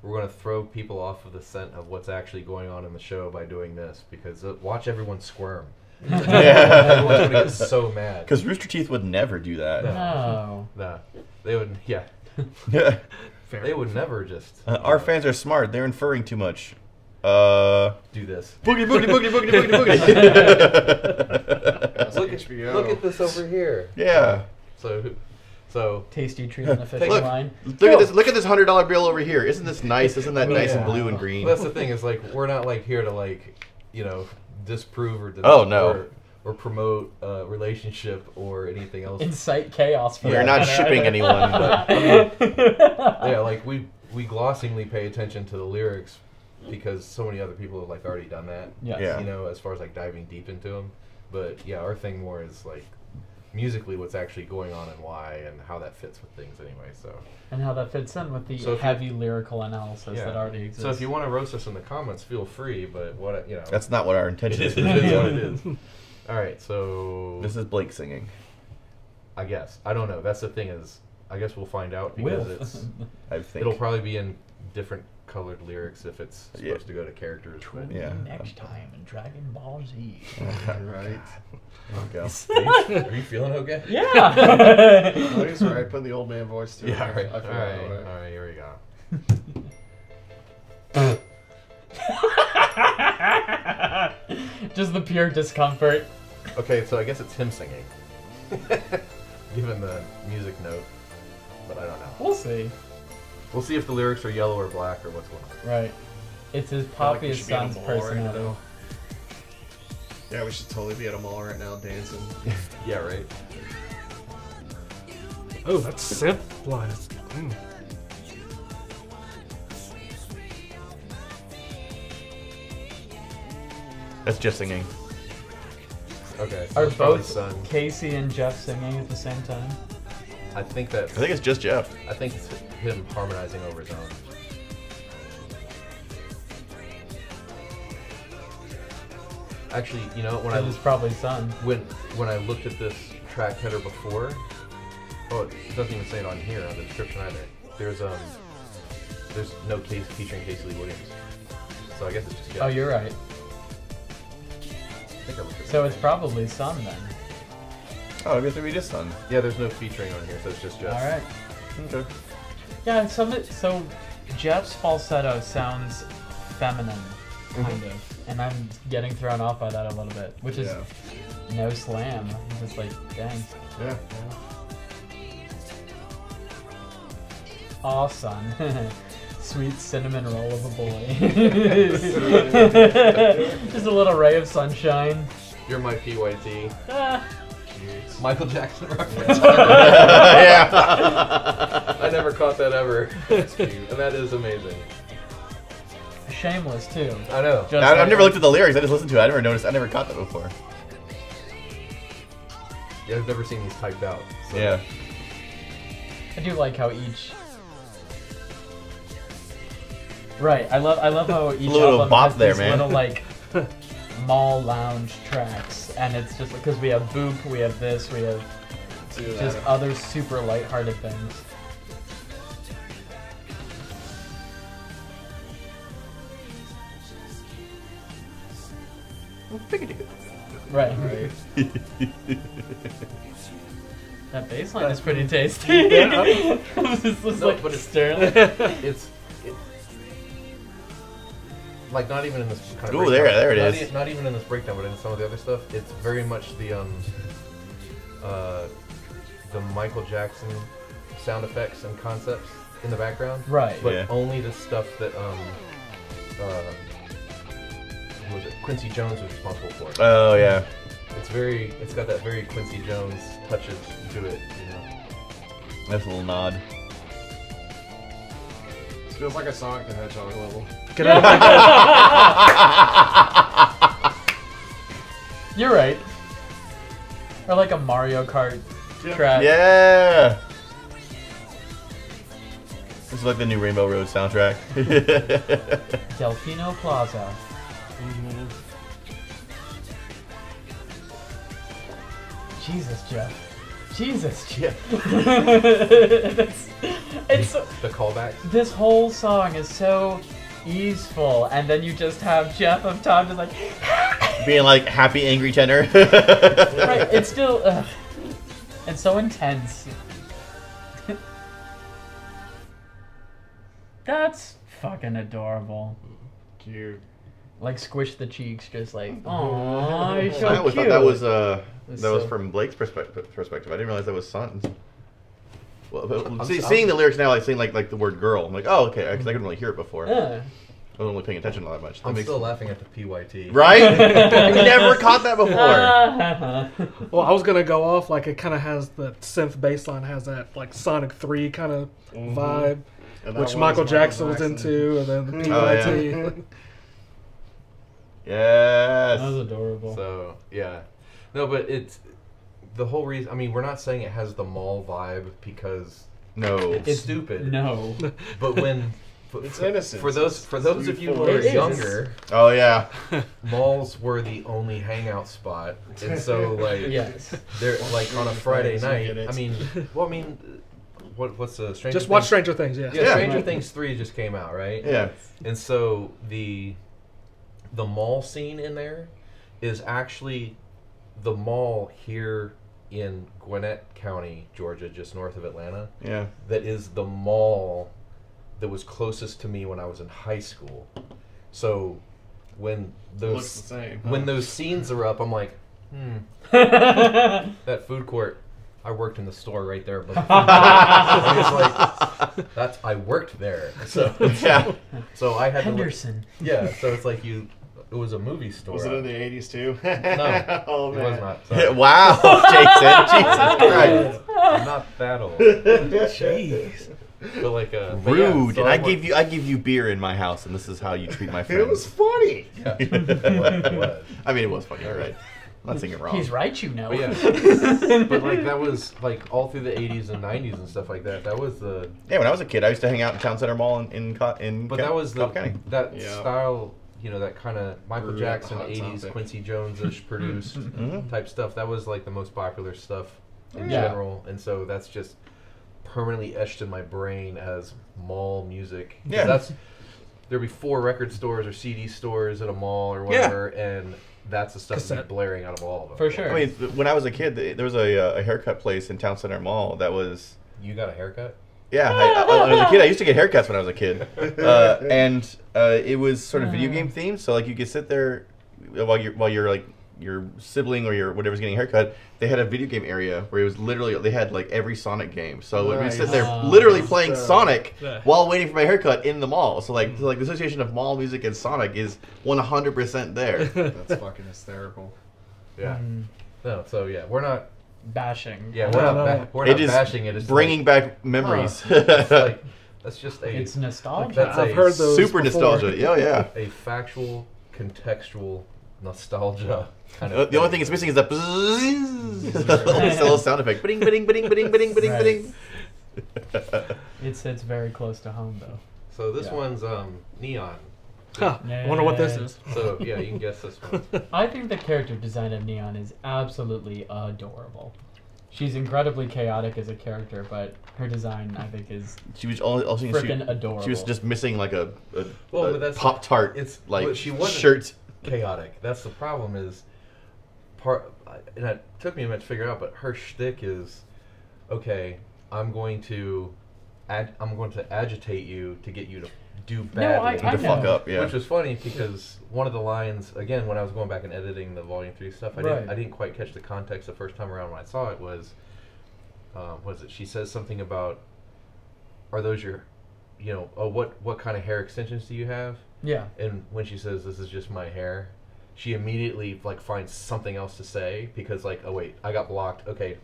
We're gonna throw people off of the scent of what's actually going on in the show by doing this because uh, watch everyone squirm. Everyone's gonna get so mad. Because Rooster Teeth would never do that. No. Nah, they would. Yeah, Fair. they would never just Uh, our fans are smart. They're inferring too much. Uh, do this. boogie, boogie, boogie, boogie, boogie, boogie. Look at look at this over here. yeah. So, so Tasty treat on the fishing Look, line. look at this. Look at this hundred dollar bill over here. Isn't this nice? Isn't that nice and blue and green? that's the thing is like we're not like here to like you know disprove or oh, deny Oh, no. or, or promote a relationship or anything else. Incite chaos for We're that not matter. shipping anyone, but yeah, like we we glossingly pay attention to the lyrics because so many other people have like already done that. Yes. Yeah. You know, as far as like diving deep into them, but yeah, our thing more is like musically what's actually going on and why and how that fits with things anyway. So And how that fits in with the So if you- heavy lyrical analysis yeah. that already exists. So if you want to roast us in the comments, feel free. But what you know, that's not what our intention is, is. it is what it is. All right, so This is Blake singing. I guess I don't know. That's the thing is, I guess we'll find out because Will. it's I think. it'll probably be in different colored lyrics if it's supposed Yeah. to go to characters. but- Yeah. Next time in Dragon Ball Z. right. There Are you, are you feeling okay? Yeah. Oh, he's right. Put the old man voice to it. Yeah. All right. I All feel right. that way. All right. Here we go. Just the pure discomfort. Okay, so I guess it's him singing, given the music note. But I don't know. We'll see. We'll see if the lyrics are yellow or black or what's going on. Right. It's his I feel like we poppiest should be at a son's mall right now. Yeah, we should totally be at a mall right now dancing. Yeah. Right. Oh, that's synth line. Mm. That's just singing. Okay. So Are both Casey and Jeff singing at the same time? I think that. I think it's just Jeff. I think it's him harmonizing over his own. Actually, you know when I was probably Sun. when when I looked at this track header before, oh, it doesn't even say it on here on the description either. There's um, there's no case featuring Casey Lee Williams, so I guess it's just Jeff. Oh, you're right. I think I looked at So it's probably Sun then. Oh, I guess maybe just Sun. yeah. There's no featuring on here, so it's just Jeff. All right. Okay. Yeah, some it- so Jeff's falsetto sounds feminine, kind Mm-hmm. of, and I'm getting thrown off by that a little bit, which is Yeah. no slam. I'm just like, dang, Yeah. aw, son. Sweet cinnamon roll of a boy. just a little ray of sunshine. You're my PYT. Ah, Michael Jackson reference. yeah. I never caught that ever. That's cute, and that is amazing. shameless too. I know. Just I, I've like- never looked at the lyrics. I just listened to it. I never noticed. I never caught that before. Yeah, I've never seen these typed out. so- Yeah. I do like how each. Right, I love I love how each Little album bop has there, these man. little like mall lounge tracks, and it's just because we have Boop, we have this, we have Do that. just other super lighthearted things. Right. Right. That bass line is pretty tasty. Yeah. this was No, like but it's- Sterling. it's it, like not even in this kind of Ooh, breakdown. there- there it not is. e- not even in this breakdown, but in some of the other stuff, it's very much the um uh the Michael Jackson sound effects and concepts in the background, Right. but Yeah. only the stuff that um uh who was it Quincy Jones was responsible for. Oh yeah. it's very it's got that very Quincy Jones touches to it, you know. That's a little nod. This feels like a Sonic the Hedgehog level. Get out of my You're right. Or like a Mario Kart Yeah. track. Yeah. This is like the new Rainbow Road soundtrack. Delfino Plaza. Mhm. Jesus, Jeff. Jesus, Jeff. it's, it's so- The callback. this whole song is so easeful, and then you just have Jeff up top just like, Being like happy, angry tenor. right? It's still, ugh. it's so intense. That's fucking adorable. Cute. Like squish the cheeks, just like, oh, he's so I always cute. thought that was uh It's that was so- from Blake's perspective. Perspective. I didn't realize that was Sun's. Well, see, seeing the lyrics now, like seeing like like the word "girl," I'm like, oh, okay, because I couldn't really hear it before. Yeah. I wasn't really paying attention all that much. That I'm makes- still laughing at the PYT. right. I never caught that before. Ah. Well, I was gonna go off like it kind of has the synth bass line has that like Sonic Three kind of Mhm. vibe, which was Michael Jackson was into, and then the Oh, PYT. Yes. that was adorable. So yeah, no, but it's the whole reason. I mean, we're not saying it has the mall vibe because no. it's, stupid. No. But when but It's for, innocence. For those It's- for it's those of you who are younger, Oh yeah. malls were the only hangout spot, and so like Yes. they're like on a Friday night. I mean, well, I mean, what what's the Stranger Just watch Things? Stranger Things, yeah. Yeah, Yeah. Stranger Things three just came out, right? Yeah. And so the the mall scene in there is actually the mall here in Gwinnett County, Georgia, just north of Atlanta. Yeah. That is the mall that was closest to me when I was in high school. So when Looks those the same. when those scenes are up, I'm like, hmm, that food court. I worked in the store right there. But I was like, that's I worked there. So Yeah. so I had to look, Henderson. yeah, so it's like you. It was a movie store. Was it in the 80s too? No, oh, it man. was not. Sorry. wow, Jason. Jesus Christ. I'm not that old. Jeez. But like, uh, but yeah, Rude. so and I went- give you I give you beer in my house, and this is how you treat my friends. It was funny. Yeah, it was. I mean, it was funny. All right. I'm not saying it wrong. He's right, you know. But yeah, but like that was like all through the 80s and 90s and stuff like that. That was the. Yeah, when I was a kid, I used to hang out in Town Center Mall in in, in But Coun- that was the Cobb County. that Yeah. style. You know that kind of Michael Brew at Jackson 80s, Topic. Quincy Jones-ish produced Mhm. type stuff. That was like the most popular stuff in Yeah. general, and so that's just permanently etched in my brain as mall music. Yeah. that's there'd be four record stores or CD stores at a mall or Yeah. whatever, and that's the stuff that'd Cassette. be blaring out of all of them. For sure. I mean, when I was a kid, there was a, uh, a haircut place in Town Center Mall that was. You got a haircut? Yeah, I, I, when I was a kid. I used to get haircuts when I was a kid, uh, and uh, it was sort of video game themed. So like you could sit there while you're while you're like your sibling or your whatever's getting a haircut. They had a video game area where it was literally they had like every Sonic game. So we'd Nice. sit there Ah. literally playing So- Sonic Yeah. while waiting for my haircut in the mall. So like so like the association of mall music and Sonic is 100 percent there. That's fucking hysterical. Yeah. Mm, No, so yeah, we're not. Bashing. Yeah, No, we're not. ba- we're It not is bashing it. It's Bringing like, back memories. it's like that's just a It's nostalgia. That's I've a heard those Super before. nostalgia. Yeah, yeah. a factual, contextual nostalgia kind Uh, of. The only thing it's missing is that bzzz, little sound effect. Bing, bing, bing, bing, bing, bing, Right. bing. It's it's very close to home though. So this Yeah. one's um neon. Huh. I wonder what this is. So yeah, you can guess this one. I think the character design of Neon is absolutely adorable. She's incredibly chaotic as a character, but her design I think is She was only, also she, freaking adorable. she was just missing like a, a, Well, a but that's- pop tart it's- like but she wasn't- shirt. Chaotic. That's the problem. Is part, and it took me a minute to figure out. But her shtick is, okay, I'm going to, ag- I'm going to agitate you to get you to do badly. I to fuck know. up, yeah. Which was funny because one of the lines, again, when I was going back and editing the Volume Three stuff, I didn't, I didn't quite catch the context the first time around when I saw it. Was, uh, was it? She says something about, are those your, you know, oh, what what kind of hair extensions do you have? yeah. And when she says this is just my hair, she immediately like finds something else to say because like, oh wait, I got blocked. Okay,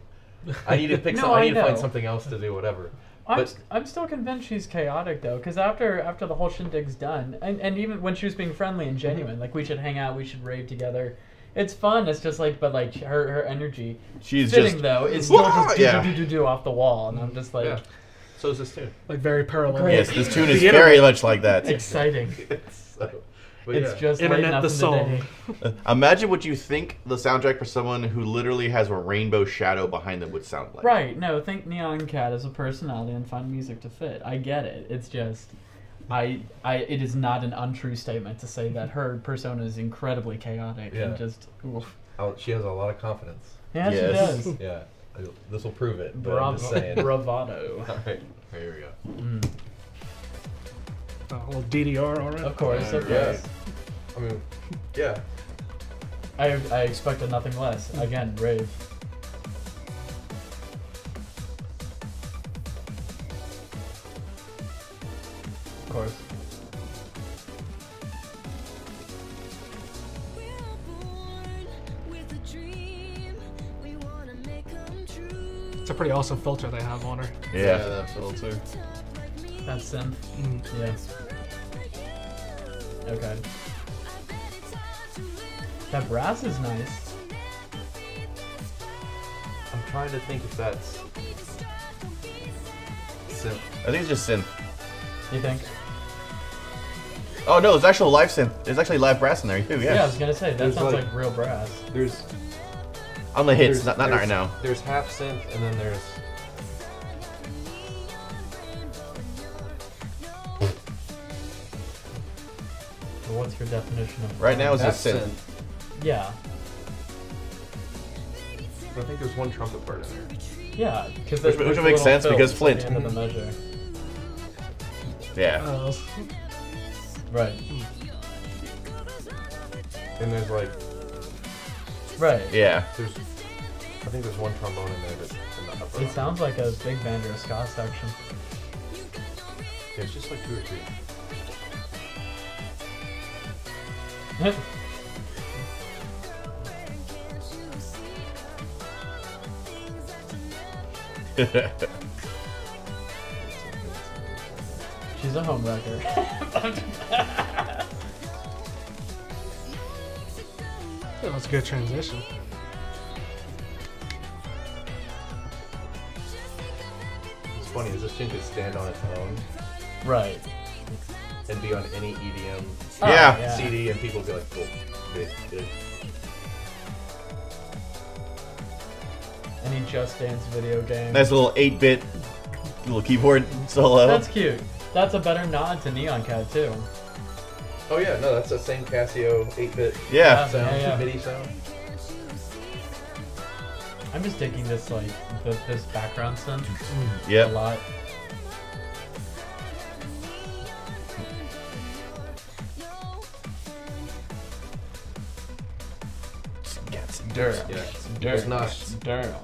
I need to pick. No, some, I I need to find something else to do. Whatever. I'm, st- I'm still convinced she's chaotic though, because after after the whole shindig's done, and, and even when she was being friendly and mm-hmm. genuine, like we should hang out, we should rave together, it's fun. It's just like, but like her her energy She's fitting just though is still Wah! just do, yeah. do, do, do, do off the wall, and I'm just like Yeah. So is this tune. Like very parallel. Great. yes, this tune is very much like that. exciting. so, but It's yeah. just Internet the song. day. Uh, Imagine what you think the soundtrack for someone who literally has a rainbow shadow behind them would sound like. Right? No, think Neon Katt as a personality and find music to fit. I get it. It's just. I, I, it is not an untrue statement to say that her persona is incredibly chaotic Yeah. and just, oof. Oh, she has a lot of confidence. yeah, Yes. she does. Yeah. This will prove it. But I'm Bravo, just saying. bravado. All right. Here we go. Mm. Uh, a DDR, all right. Of course, of Yeah. course. I mean, yeah. I, I expected nothing less. Again, rave. Of course. We're born with a dream we wanna make come true. It's a pretty awesome filter they have on her. Yeah. that filter. Like me, That's synth. Mm. Yeah. Okay. I bet it's hard to live That brass is nice. I'm trying to think if that's synth. I think it's just synth. You think? Oh no, it's actual live synth. There's actually live brass in there too. Yeah, Yeah, I was gonna say that There's sounds like- like, real brass. There's On the hits, there's- not, not right now. There's half synth, and then there's what's your definition of Right now is that's just synth. synth. Yeah, I think there's one trumpet part in there. yeah. Because Which- which would make sense because Flynt. End of the measure. Yeah. Uh, Right. And there's like Right. Yeah. there's I think there's one trombone in there that's in the upper. It sounds like a big band or a ska section. Yeah, it's just like two or three. She's a homewrecker. that was a good transition. It's funny is this tune could stand on its own right. And be on any EDM Oh, Yeah. CD, and people would be like, oh, cool, good, good. Any Just Dance video game. nice little 8-bit little keyboard solo. That's cute. That's a better nod to Neon Katt too. Oh yeah, no, that's the same Casio 8-bit yeah. sound, Yeah, yeah. MIDI sound. I'm just digging this like the, this background synth a Yep. lot. Dirt. Yeah, Dirt. there's not Dirt.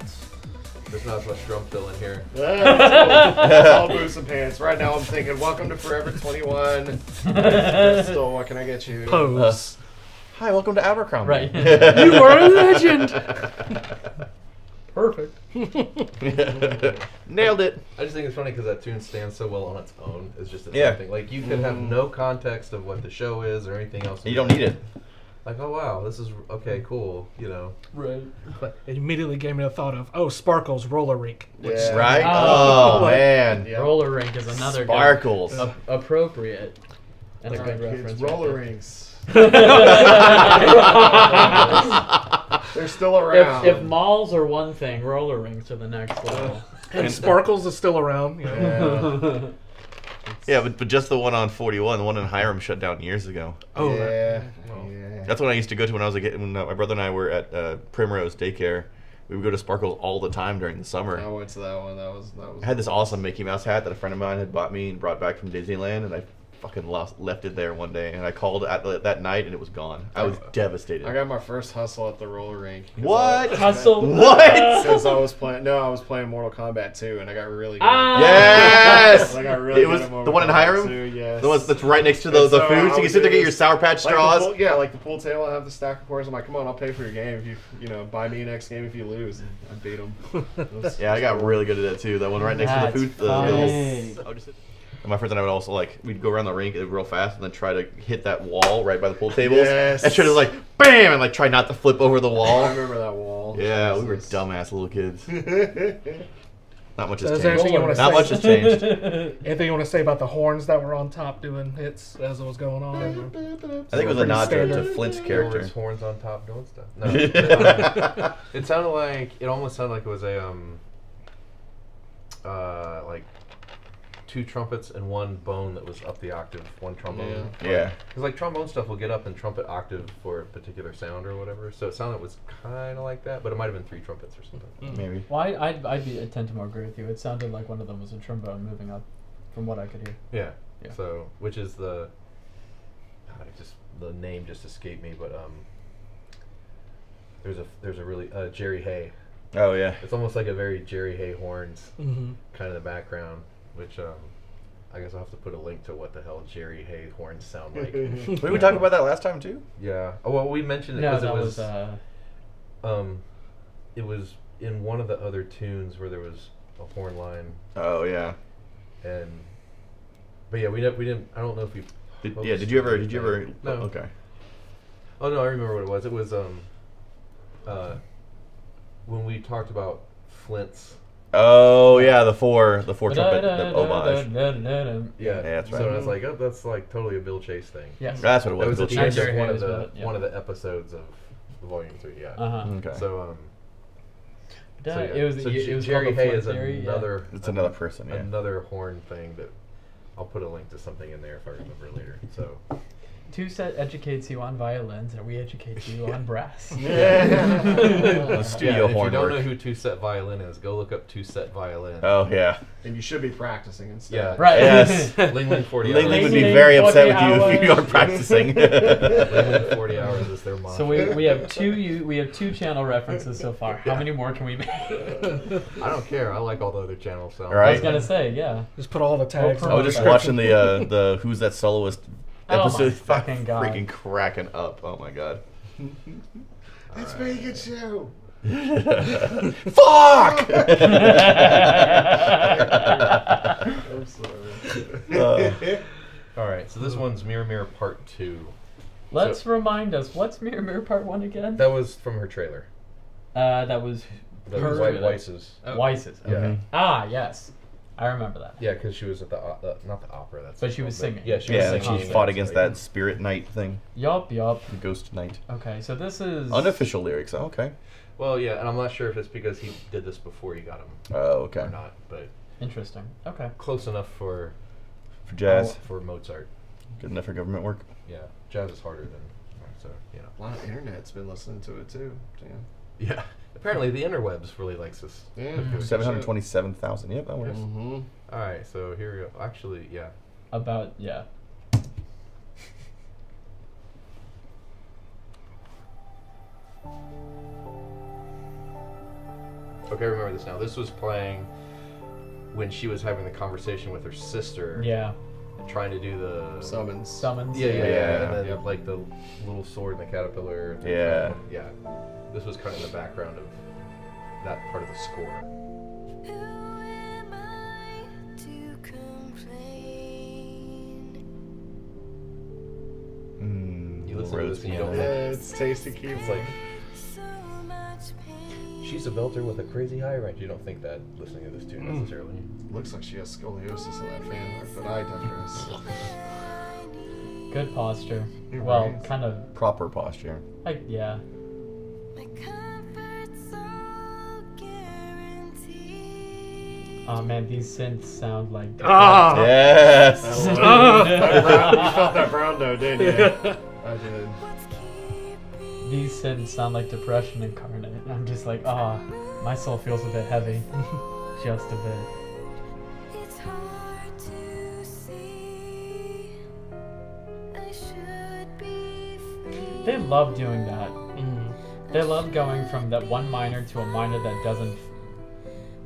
there's not as much drum fill in here. That's all boots and pants. Right now I'm thinking, welcome to Forever 21. Crystal, what can I get you? Pose. Hi, welcome to Abercrombie. Right. you are a legend. Perfect. Nailed it. I just think it's funny because that tune stands so well on its own. It's just its Yeah. thing. Like you could have mm. no context of what the show is or anything else. You don't need it. Like, oh wow, this is okay, mm. cool. You know, Right. But it immediately gave me the thought of, oh, Sparkles roller rink. Yeah. Right? Oh. Oh, man. Yeah. Roller rink is another good- Sparkles. a- appropriate and a good reference. kids, right roller there. rings. They're still around. if, if malls are one thing, roller rinks are the next level. And Sparkles is still around. You know? yeah. Yeah, but, but just the one on 41, the one in Hiram shut down years ago. Oh, yeah. Well, yeah. That's when I used to go to when I was a kid. When uh, my brother and I were at uh, Primrose Daycare, we would go to Sparkles all the time during the summer. I went to that one. That was that was. I had this awesome Mickey Mouse hat that a friend of mine had bought me and brought back from Disneyland, and I fucking lost, left it there one day. And I called at, that night, and it was gone. I was devastated. I got my first hustle at the roller rink. 'cause What? I- Hustle. What? Because I was playing. No, I was playing Mortal Kombat 2, and I got really good. Ah! yes, I got really it good was at Mortal the one in Kombat Hiram. 2, yes. The one that's right next to the, And the so food, I so you can would sit there do get your this- Sour Patch Like the straws. pool- yeah, like the pool table. I have the stack of course. I'm like, come on, I'll pay for your game if you, you know, buy me next game if you lose. I beat them. Yeah, I got really good at that too. That one right next to the That's food. The, funny. little- I would just sit- And my friends and I would also like we'd go around the rink real fast and then try to hit that wall right by the pool tables. Yes. And try to like bam and like try not to flip over the wall. I wall. remember that wall. Yeah, we were dumbass little kids. Not much has changed. anything you wanna Not say? much has changed. Anything you want to say about the horns that were on top doing hits as it was going on? I think it was a Pretty nod to, to. Flynt's There was character. horns on top doing stuff. No, um, it sounded like it almost sounded like it was a um, uh, like two trumpets and one bone that was up the octave, one trombone. Yeah. Because like trombone stuff will get up and trumpet octave for a particular sound or whatever. So it sounded was kind of like that, but it might have been three trumpets or something. Maybe. Well, I, I'd, I'd be, I tend to more agree with you. It sounded like one of them was a trombone moving up, from what I could hear. Yeah. Yeah. So which is the I just the name just escaped me, but um, there's a there's a really uh, Jerry Hey. Oh yeah. It's almost like a very Jerry Hey horns Mm-hmm. kind of the background, which um, I guess I'll have to put a link to what the hell Jerry Hey horns sound like. Did we talk about that last time too? yeah. Oh well, we mentioned it No, because that it was, was, uh, um, it was in one of the other tunes where there was a horn line Oh yeah. and. But yeah, we didn't. We didn't. I don't know if we. Did, yeah. Did you ever? Did you ever? No. Okay. Oh no, I remember what it was. It was um, uh, when we talked about Flynt's. Oh yeah, the four, the four trumpet, the homage. Yeah, that's right. So. I was like, oh, that's like totally a Bill Chase thing. Yes. That's what it That was. was Bill at the Chase. end one of the but, yeah. one of the episodes of Volume Three. Yeah. Uh huh. Okay. So um, so, yeah. it was. so it, it was Jerry called the Hay Flynt is theory. yeah. another. It's another person. Yeah. Another horn thing that I'll put a link to something in there if I remember later. So TwoSet educates you on violins, and we educate you on brass. The studio yeah, if you don't know who TwoSet Violin is, go look up TwoSet Violin. Oh yeah. And you should be practicing instead. Yeah. Right. Yes. Ling Ling Forty Ling Hours. Ling would be very upset with 40 you if you aren't practicing. Ling Ling Forty Hours is their mantra. So we, we have two you we have two channel references so far. How many more can we make? I don't care. I like all the other channels. So I was gonna say yeah. Just put all the tags. Well, I was just watching the uh, the Who's That Soloist Oh my episode. fucking God. Freaking cracking up. Oh my god. Let's make it show. Fuck! I'm sorry. Uh, all right. So this one's Mirror Mirror Part Two. Let's So- remind us what's Mirror Mirror Part One again? That was from her trailer. Uh, that was The Her- White Weiss's. Weiss's. Yeah. Ah, yes, I remember that. Yeah, because she was at the, o- the not the opera. That's But she was called, singing. Yeah, she yeah, was she fought against that Spirit knight thing, Yup, yup. the Ghost knight. Okay, so this is Unofficial lyrics. Oh, okay. Well, yeah, and I'm not sure if it's because he did this before he got him Oh, okay. or not, but Interesting. Okay. close enough for For jazz, oh, for Mozart. good enough for government work. Yeah, jazz is harder than so you know. A lot of internet's been listening to it too. Damn. Yeah, apparently the interwebs really likes this. Yeah. Mhm. Seven hundred twenty-seven thousand. Yep, that works. Mm-hmm. All right, so here we go. Actually, yeah. About yeah. Okay, I remember this now. This was playing when she was having the conversation with her sister. Yeah. Trying to do the Summons. Summons. Yeah, yeah, yeah. Yeah. And then Yep. like the little sword and the caterpillar. and Yeah. Yeah. This was kind of in the background of that part of the score. Who am I to complain? Mm, You listen to rose this and you don't Yeah, it's tasty keys. It's like So much pain. she's a belter with a crazy high range. You don't think that listening to this tune Mm. necessarily. Looks like she has scoliosis in that fan art, but I digress. Good posture. It Well, rains. kind of. Proper posture. Like yeah. Oh man, these synths sound like. Ah! Yes. That Ah. brown- you felt that brown note, didn't you? I did. These synths sound like depression incarnate. I'm just like, ah, my soul feels a bit heavy, just a bit. It's hard to see. I should be free. They love doing that. They love going from that one minor to a minor that doesn't.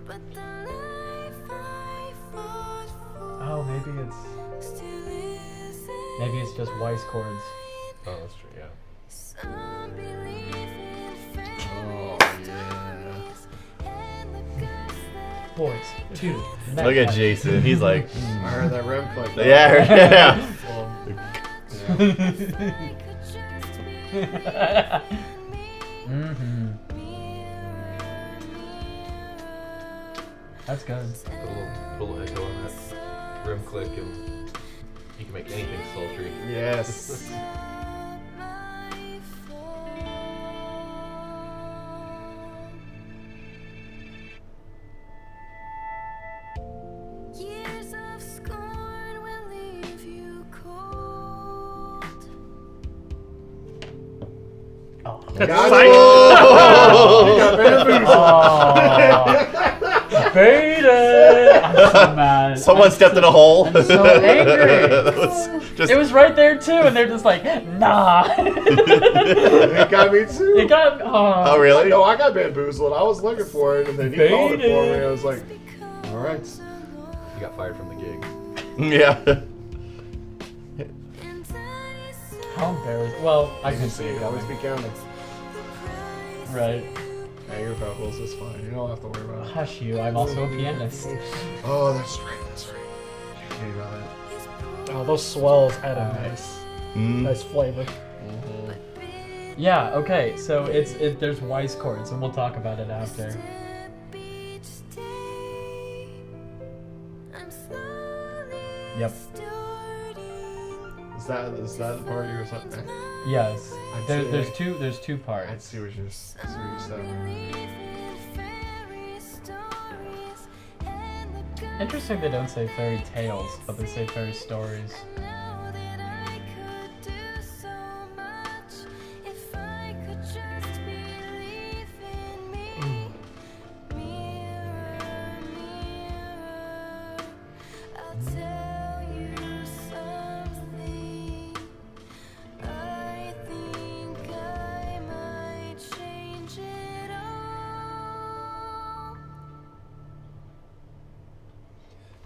But the life I fought for Oh, maybe it's maybe it's just Weiss chords. Oh, that's true. Yeah. Some believe Oh, yeah. stories and the ghosts that chords to the next Look at. Jason. He's like, I heard that rim click. though. yeah, yeah. Yeah. hmm That's good. Put a little, put a little echo on that rim click, and you can make anything sultry. Yes. Oh. Got Psych. Oh. Bamboozled. Baited! I'm so mad. Someone I'm stepped so- in a hole. I'm so angry. Was just- It was right there too, and they're just like, nah. It got me too. It got. Oh, Oh, really? No, I got bamboozled. I was looking for it, and then he called it for me. I was like, all right. You got fired from the gig. yeah. How embarrassing. Well, I can see See, it always coming. be counting. Right. Hey, your vocals is fine. You don't have to worry about it. Hush you. I'm also a pianist. Oh, that's right. That's right. You forget about it. Oh, those swells add a nice, Mm. nice flavor. Yeah. Okay. So it's it. There's Weiss chords, and we'll talk about it after. Yep. Is that is that the part you were talking? Yes. I'd There, say- there's two. There's two parts. I parts. see what you're. I see what you said. Interesting. They don't say fairy tales, but they say fairy stories.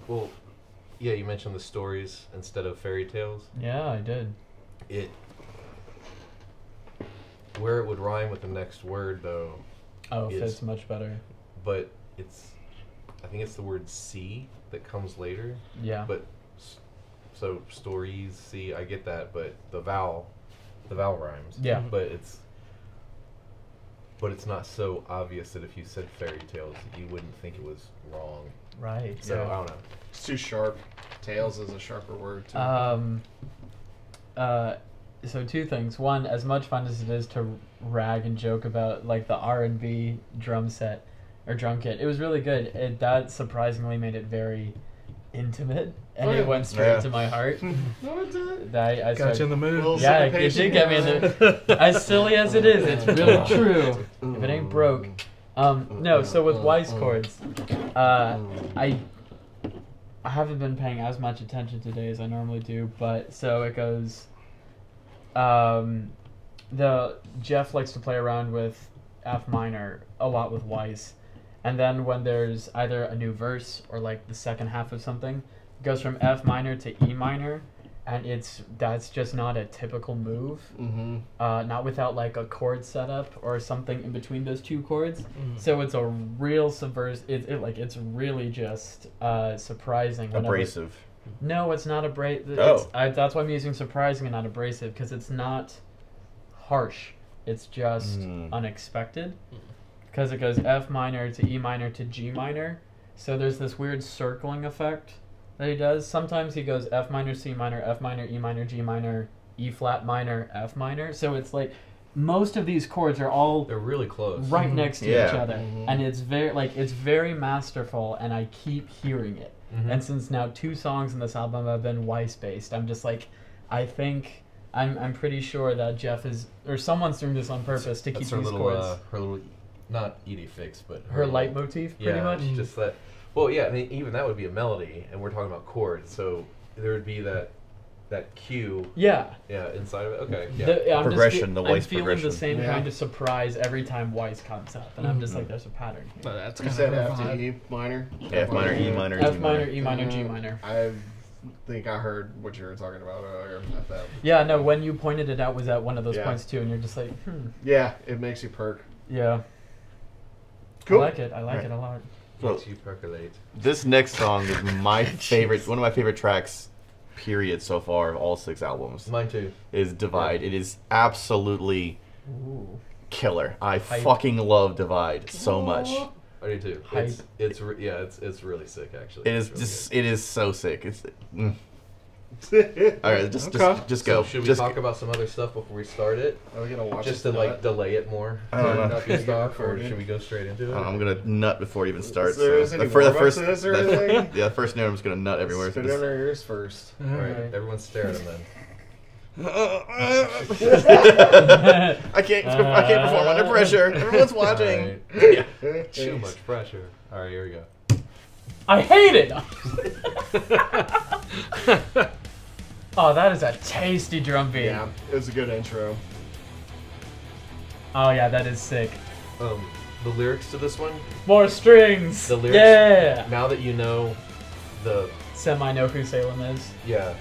Well, yeah, you mentioned the stories instead of fairy tales. Yeah, I did. It where it would rhyme with the next word though, Oh, Is- fits much better. but it's I think it's the word see that comes later. Yeah. But so stories, see, I get that, but the vowel, the vowel rhymes. Yeah. But it's but it's not so obvious that if you said fairy tales, you wouldn't think it was wrong. Right. So yeah. I don't know. It's too sharp. Tales is a sharper word too. Um, uh, so two things. One, as much fun as it is to rag and joke about like the R and B drum set or drum kit, it was really good. It that surprisingly made it very intimate, and it went straight Yeah. to my heart. no, it did. That I, I Got you in the mood. Well, yeah, it, it did get me in the. As silly as it is, it's really true. If it ain't broke. Um, no, so with Weiss chords, uh, I I haven't been paying as much attention today as I normally do, but so it goes. Um, the Jeff likes to play around with F minor a lot with Weiss, and then when there's either a new verse or like the second half of something, it goes from F minor to E minor, and it's that's just not a typical move Mm-hmm. uh, not without like a chord setup or something in between those two chords. Mm. So it's a real subversive. It, it like it's really just uh, surprising. whenever- Abrasive. No, it's not abrasive. Oh. I, that's why I'm using surprising and not abrasive because it's not harsh. It's just Mm. unexpected. Because it goes F minor to E minor to G minor. So there's this weird circling effect that he does. Sometimes he goes F minor, C minor, F minor, E minor, G minor, E flat minor, F minor. So it's like most of these chords are all They're really close. right Mhm. next to Yeah. each other, Mhm. and it's very like it's very masterful, and I keep hearing it. Mhm. And since now two songs in this album have been Weiss based, I'm just like, I think I'm I'm pretty sure that Jeff is or someone's doing this on purpose to keep That's her these little, chords. uh, her little, not idée fixe, but her little- leitmotif, pretty yeah, much. just that. Well, yeah, I mean, even that would be a melody, and we're talking about chords, so there would be that that cue, Yeah. yeah, inside of it. Okay, yeah. The, I'm Progression, just, fe- the I'm feeling the same Yeah. kind of surprise every time Weiss comes up, and I'm just Mhm. like, there's a pattern here. But that's You kind said of F to. E minor. F minor, E minor, F G minor, minor. E minor, G Uh, minor. I think I heard what you were talking about earlier. At that. Yeah, no, when you pointed it out was at one of those Yeah. points too, and you're just like, hmm, Yeah, it makes you perk. yeah. Cool. I like it. I like Right. it a lot. So- you percolate. This next song is my favorite, one of my favorite tracks, period, so far of all six albums. Mine too. Is Divide. It is absolutely Ooh. killer. I Hype. fucking love Divide so much. I do too. Hype. It's it's re- yeah, it's it's really sick actually. It is It's really just, it is so sick. It's, mm. Are all right, just, Okay. just, just go. So should we just, talk about some other stuff before we start it? Are we gonna watch Just this to like nut? delay it more. I don't know. Not be stock, or Recorded. should we go straight into it? I don't know, I'm gonna nut before it even starts. there so- the, fir- the warm-up first, to this or the- anything? yeah, the first note I'm just gonna nut everywhere. Spit so it on our ears first. All right, Alright. everyone stare at him then. I can't. I can't perform under pressure. Everyone's watching. Alright. Too much pressure. All right, here we go. I hate it. Oh, that is a tasty drum beat. Yeah, it was a good intro. Oh yeah, that is sick. Um, the lyrics to this one. More strings. The lyrics. Yeah. Now that you know the Semi know who Salem is. yeah,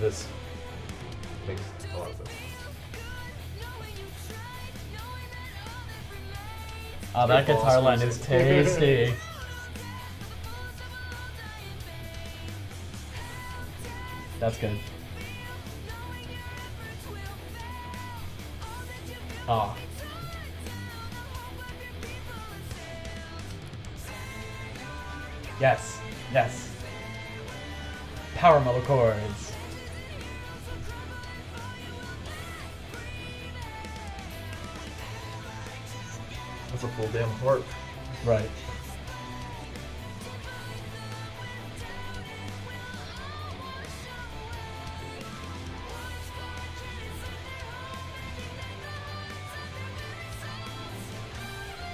this makes a lot of sense. Oh, that Good guitar line is tasty. That's good. Oh. Yes, yes. Power metal chords. That's a full damn harp. Right.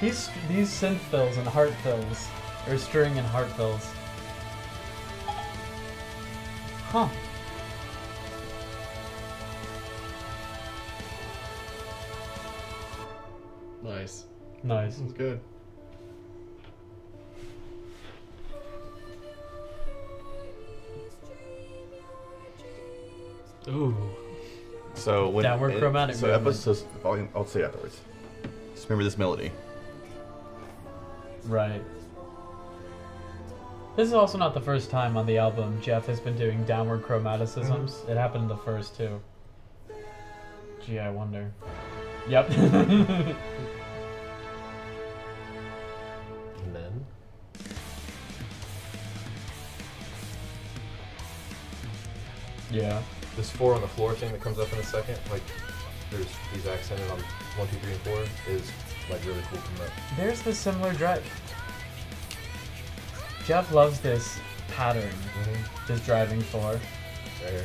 These these synth fills and harp fills, or string and harp fills. Huh. Nice. Nice. It was good. Ooh. So when Downward it- chromatic So movement. episodes volume. I'll say afterwards. Just remember this melody. Right. This is also not the first time on the album Jeff has been doing downward chromaticisms. Mm-hmm. It happened in the first too. Gee, I wonder. Yep. And then yeah. this four on the floor thing that comes up in a second, like there's these accented on one, two, three, and four is like really cool from that. There's the similar drive. Jeff loves this pattern, Mm-hmm. this driving four. Right here.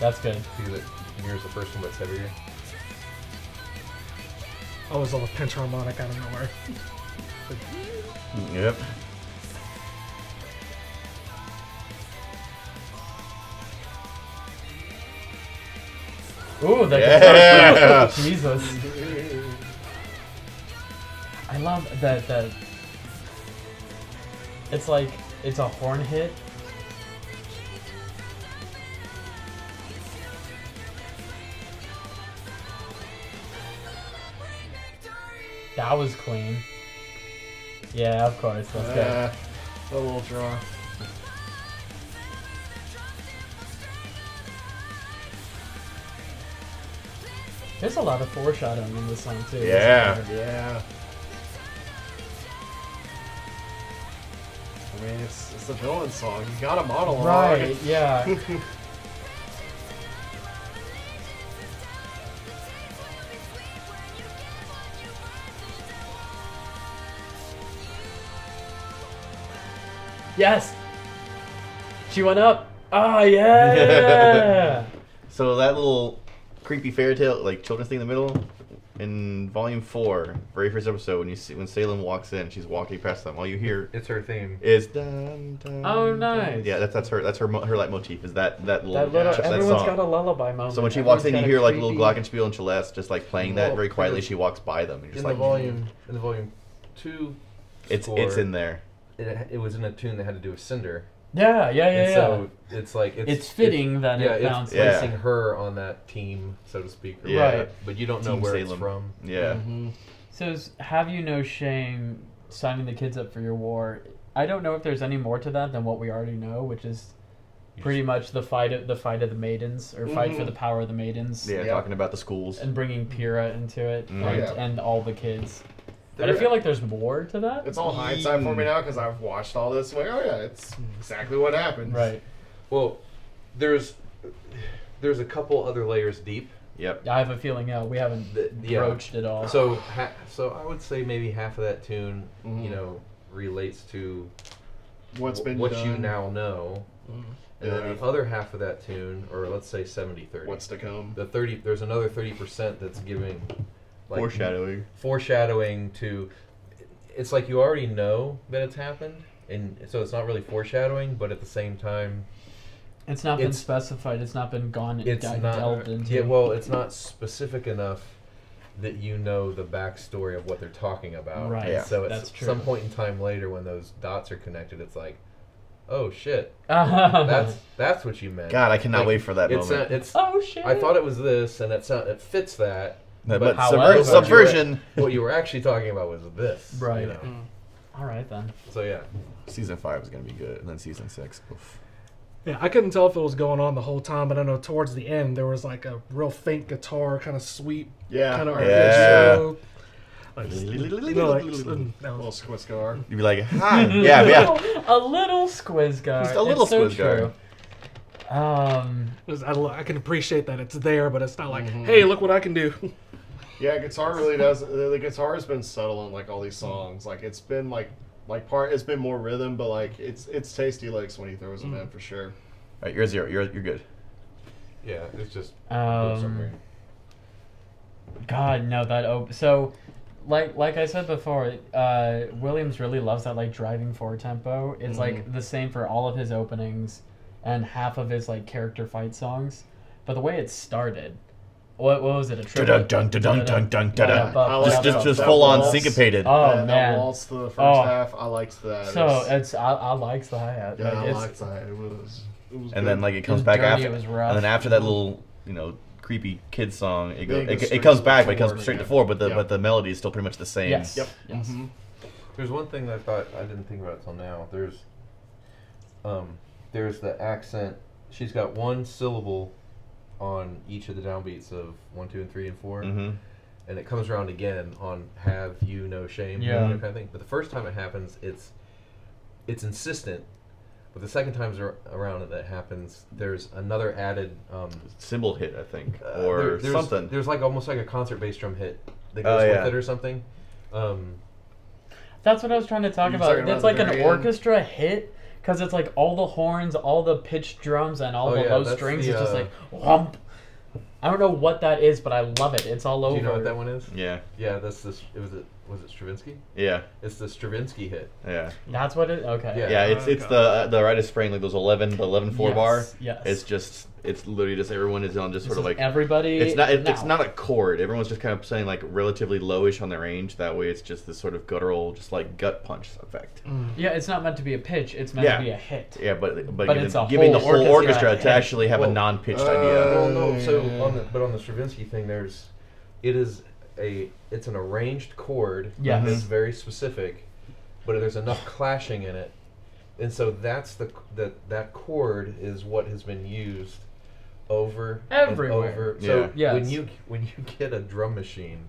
That's good. See that here's the first one that's heavier. Oh, Always love a pinch harmonic out of nowhere. Yep. Ooh, the Yeah. guitar. Jesus. I love that. That it's like it's a horn hit. That was clean. Yeah, of course. That's good. Uh, a little draw. There's a lot of foreshadowing in this song too. Yeah. Yeah. I mean, it's it's a villain song. You got a monologue. Right. Yeah. yes. She went up. Oh yeah. So that little creepy fairy tale, like children's thing in the middle, in volume four, very first episode, when you see when Salem walks in, she's walking past them. All you hear It's her theme. is dun, dun, Oh, dun. nice. Yeah, that's that's her that's her mo- her leitmotif is that that little that little. that everyone's song. got a lullaby moment. so when she walks in, you hear like a little creepy- glockenspiel and Celeste just like playing that very quietly. She walks by them. And you're In just the like, volume, in the volume two, it's score, it's in there. It, it was in a tune that had to do with Cinder, Yeah, yeah, yeah, and yeah. so it's like it's, it's fitting that yeah, it it's bounces. Yeah. placing her on that team, so to speak. or Yeah. whatever, But you don't know Team where it's from. Yeah. Mhm. So is have you no shame signing the kids up for your war? I don't know if there's any more to that than what we already know, which is pretty much the fight of the fight of the maidens or fight for Mhm. the power of the maidens Yeah, Yeah. talking about the schools. and bringing Pyrrha into it Mm. and, Yeah. and all the kids. But I feel like there's more to that. It's all hindsight for me now because I've watched all this. I'm like, oh yeah, it's exactly what happened. Right. Well, there's there's a couple other layers deep. Yep. I have a feeling, yeah, we haven't Th- yeah. broached it all. So ha- so I would say maybe half of that tune, Mhm. you know, relates to What's wh- been what done, you now know, Mhm. and then Yeah. the other half of that tune, or let's say 70-30. What's to come? the 30 there's another 30% that's giving like Foreshadowing. foreshadowing to it's like you already know that it's happened and so it's not really foreshadowing but at the same time it's not been it's- specified. It's not been gone it's di- not delved into. yeah well it's not specific enough that you know the backstory of what they're talking about Right, Yeah. so at that's s- true. some point in time later when those dots are connected it's like oh shit that's that's that's what you meant God, I cannot Like, wait for that it's uh, moment. a, it's oh shit. I thought it was this and it sound, it fits that but but however- subver- subversion. what you were actually talking about was this right? you Right. know? All right then. so yeah Season five is gonna be good, and then season six. Oof. Yeah, I couldn't tell if it was going on the whole time, but I know towards the end there was like a real faint guitar, kind of sweep, Yeah. kind of Yeah. Like, you like, mm, little squiz car. You'd be like, hi, yeah, yeah. a little squiz guy. Just a little it's so squiz guy. true. Um, I, I can appreciate that it's there, but it's not like, Mhm. hey, look what I can do. Yeah, guitar really does. The the guitar has been subtle in like all these songs. Like it's been like like part. It's been more rhythm, but like it's it's tasty licks when he throws them in for sure. All right, you're zero. You're you're good. yeah it's just um, God, no, that op- so, like like I said before, uh, Williams really loves that like driving forward tempo. It's like Mhm. the same for all of his openings and half of his like character fight songs. But the way it started, what, what was it? A Dun triplet? dun dun dun dun dun dun. Just just just full on syncopated. Oh that, man, that waltz the first Oh. half. I liked that. so It's- it's I, I liked the hi hat. yeah, I it's, liked that. It was. It was and then like it comes was back dirty, after, it was rough. and then after that little you know creepy kid song, it, go, Then it it, goes it, comes back, but it comes forward straight to four. But the Yeah. but the melody is still pretty much the same. Yes. Yep. Yes. Mhm. There's one thing that I thought I didn't think about till now. There's, um, there's the accent. She's got one syllable on each of the downbeats of one, two, and three, and 4 Mm-hmm. and it comes around again on "Have You No Shame," Yeah. kind of thing. But the first time it happens, it's it's insistent. But the second time ar- around that happens, there's another added um, Cymbal hit, I think, uh, or there- there's, something. There's like almost like a concert bass drum hit that Oh, goes yeah. with it or something. Um, That's what I was trying to talk about. talking about It's like an very end? orchestra hit because it's like all the horns, all the pitched drums, and all Oh, the yeah, low strings. the, it's just uh, like whomp. I don't know what that is, but I love it. It's all over. do over. you know what that one is? yeah, Yeah, that's this. It was it. Was it Stravinsky? yeah, It's the Stravinsky hit. yeah, That's what it. Okay. Yeah. yeah. It's it's Okay. the uh, the Rite of Spring, like those 11, the 11 4 Yes, bar. yes. It's just it's literally just everyone is on just This sort of like everybody. It's not. It, it's not a chord. Everyone's just kind of saying like relatively lowish on their range. That way, it's just this sort of guttural, just like gut punch effect. Yeah, it's not meant to be a pitch. It's meant Yeah. to be a hit. Yeah, but but, But giving, it's a giving the whole whole orchestra orchestra hit. to actually have Well, a non-pitched uh, idea. Well, no. So yeah. on the but on the Stravinsky thing, there's it is a it's an arranged chord. Yes. That's very specific, but there's enough clashing in it, and so that's the that that chord is what has been used over and Everywhere. over. So Yeah. when you when you get a drum machine,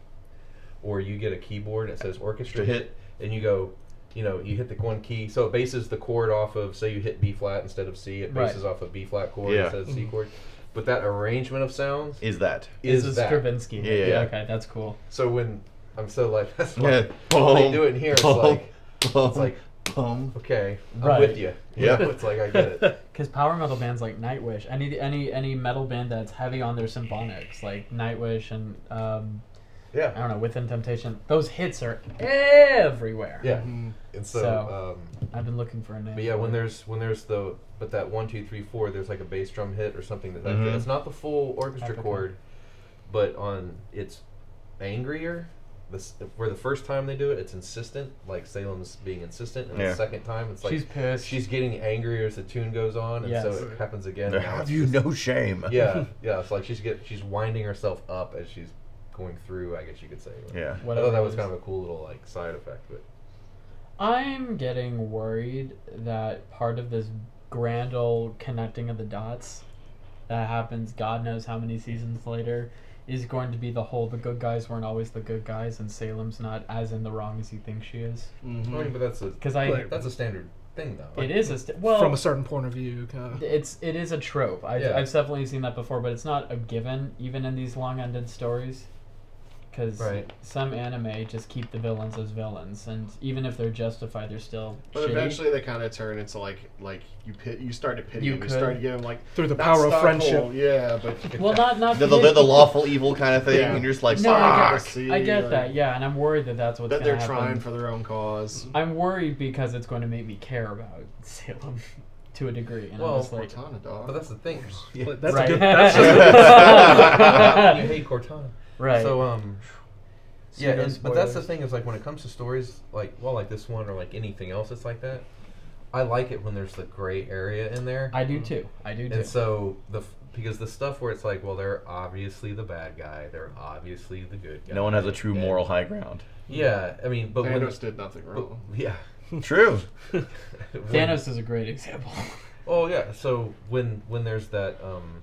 or you get a keyboard and it says orchestra hit, hit. and you go. You know, you hit the one key, so it bases the chord off of. Say you hit B flat instead of C, it Right. bases off of B flat chord Yeah. instead of C mm-hmm. chord. But that arrangement of sounds Is that? is This that. Stravinsky. Yeah, yeah, yeah. Okay, that's cool. So when I'm so like that's Yeah. why when they do it in here, it's like boom, it's like boom. okay, I'm Right. with you. Yeah. it's like I get it. Because power metal bands like Nightwish, any any any metal band that's heavy on their symphonics, like Nightwish and um, I don't know, Within Temptation, those hits are everywhere. yeah. Mhm. And so, So- um, I've been looking for a name. but yeah, when there's when there's the but that one two three four, there's like a bass drum hit or something that, that Mhm. it's not the full orchestra Epic. chord, but on it's angrier. this where the first time they do it, it's insistent, like Salem's being insistent, and Yeah. the second time it's like she's pissed. she's getting angrier as the tune goes on, and so it happens again. and Have you just- no shame? Yeah, yeah. It's like she's get she's winding herself up as she's going through. I guess you could say. Yeah. I thought that was kind of a cool little like side effect, but I'm getting worried that part of this grand old connecting of the dots that happens God knows how many seasons later is going to be the whole the good guys weren't always the good guys and Salem's not as in the wrong as you think she is. Mm-hmm. I mean, but that's a Because I Right. that's a standard thing though. it is a st- well From a certain point of view, kind of. it's it is a trope. I've, Yeah. I've definitely seen that before, but it's not a given even in these long-ended stories. Because Right. some anime just keep the villains as villains, and even if they're justified, they're still. But shitty. eventually they kind of turn into like like you pit you start to pity You him. could. You start to give him like Through the power of Stockholm, friendship. Yeah, but Well, not not They're the, they're the lawful evil kind of thing, Yeah. and you're just like, No, I get, See, I get like- that, yeah, and I'm worried that that's what's that they're happen. trying for their own cause. I'm worried because it's going to make me care about Salem to a degree, and Well, I'm just like, Cortana, dog. But that's the thing. But That's Right. a good. That's just, you hate Cortana. Right? So um, yeah, and, but that's the thing is like when it comes to stories like well like this one or like anything else that's like that, I like it when there's the gray area in there. I do too. I do too. and so the f- because the stuff where it's like well they're obviously the bad guy, they're obviously the good guy. No one has a true moral high ground. Yeah, I mean, but when did nothing but- wrong. yeah. True. When- Thanos is a great example. Oh yeah. So when when there's that um,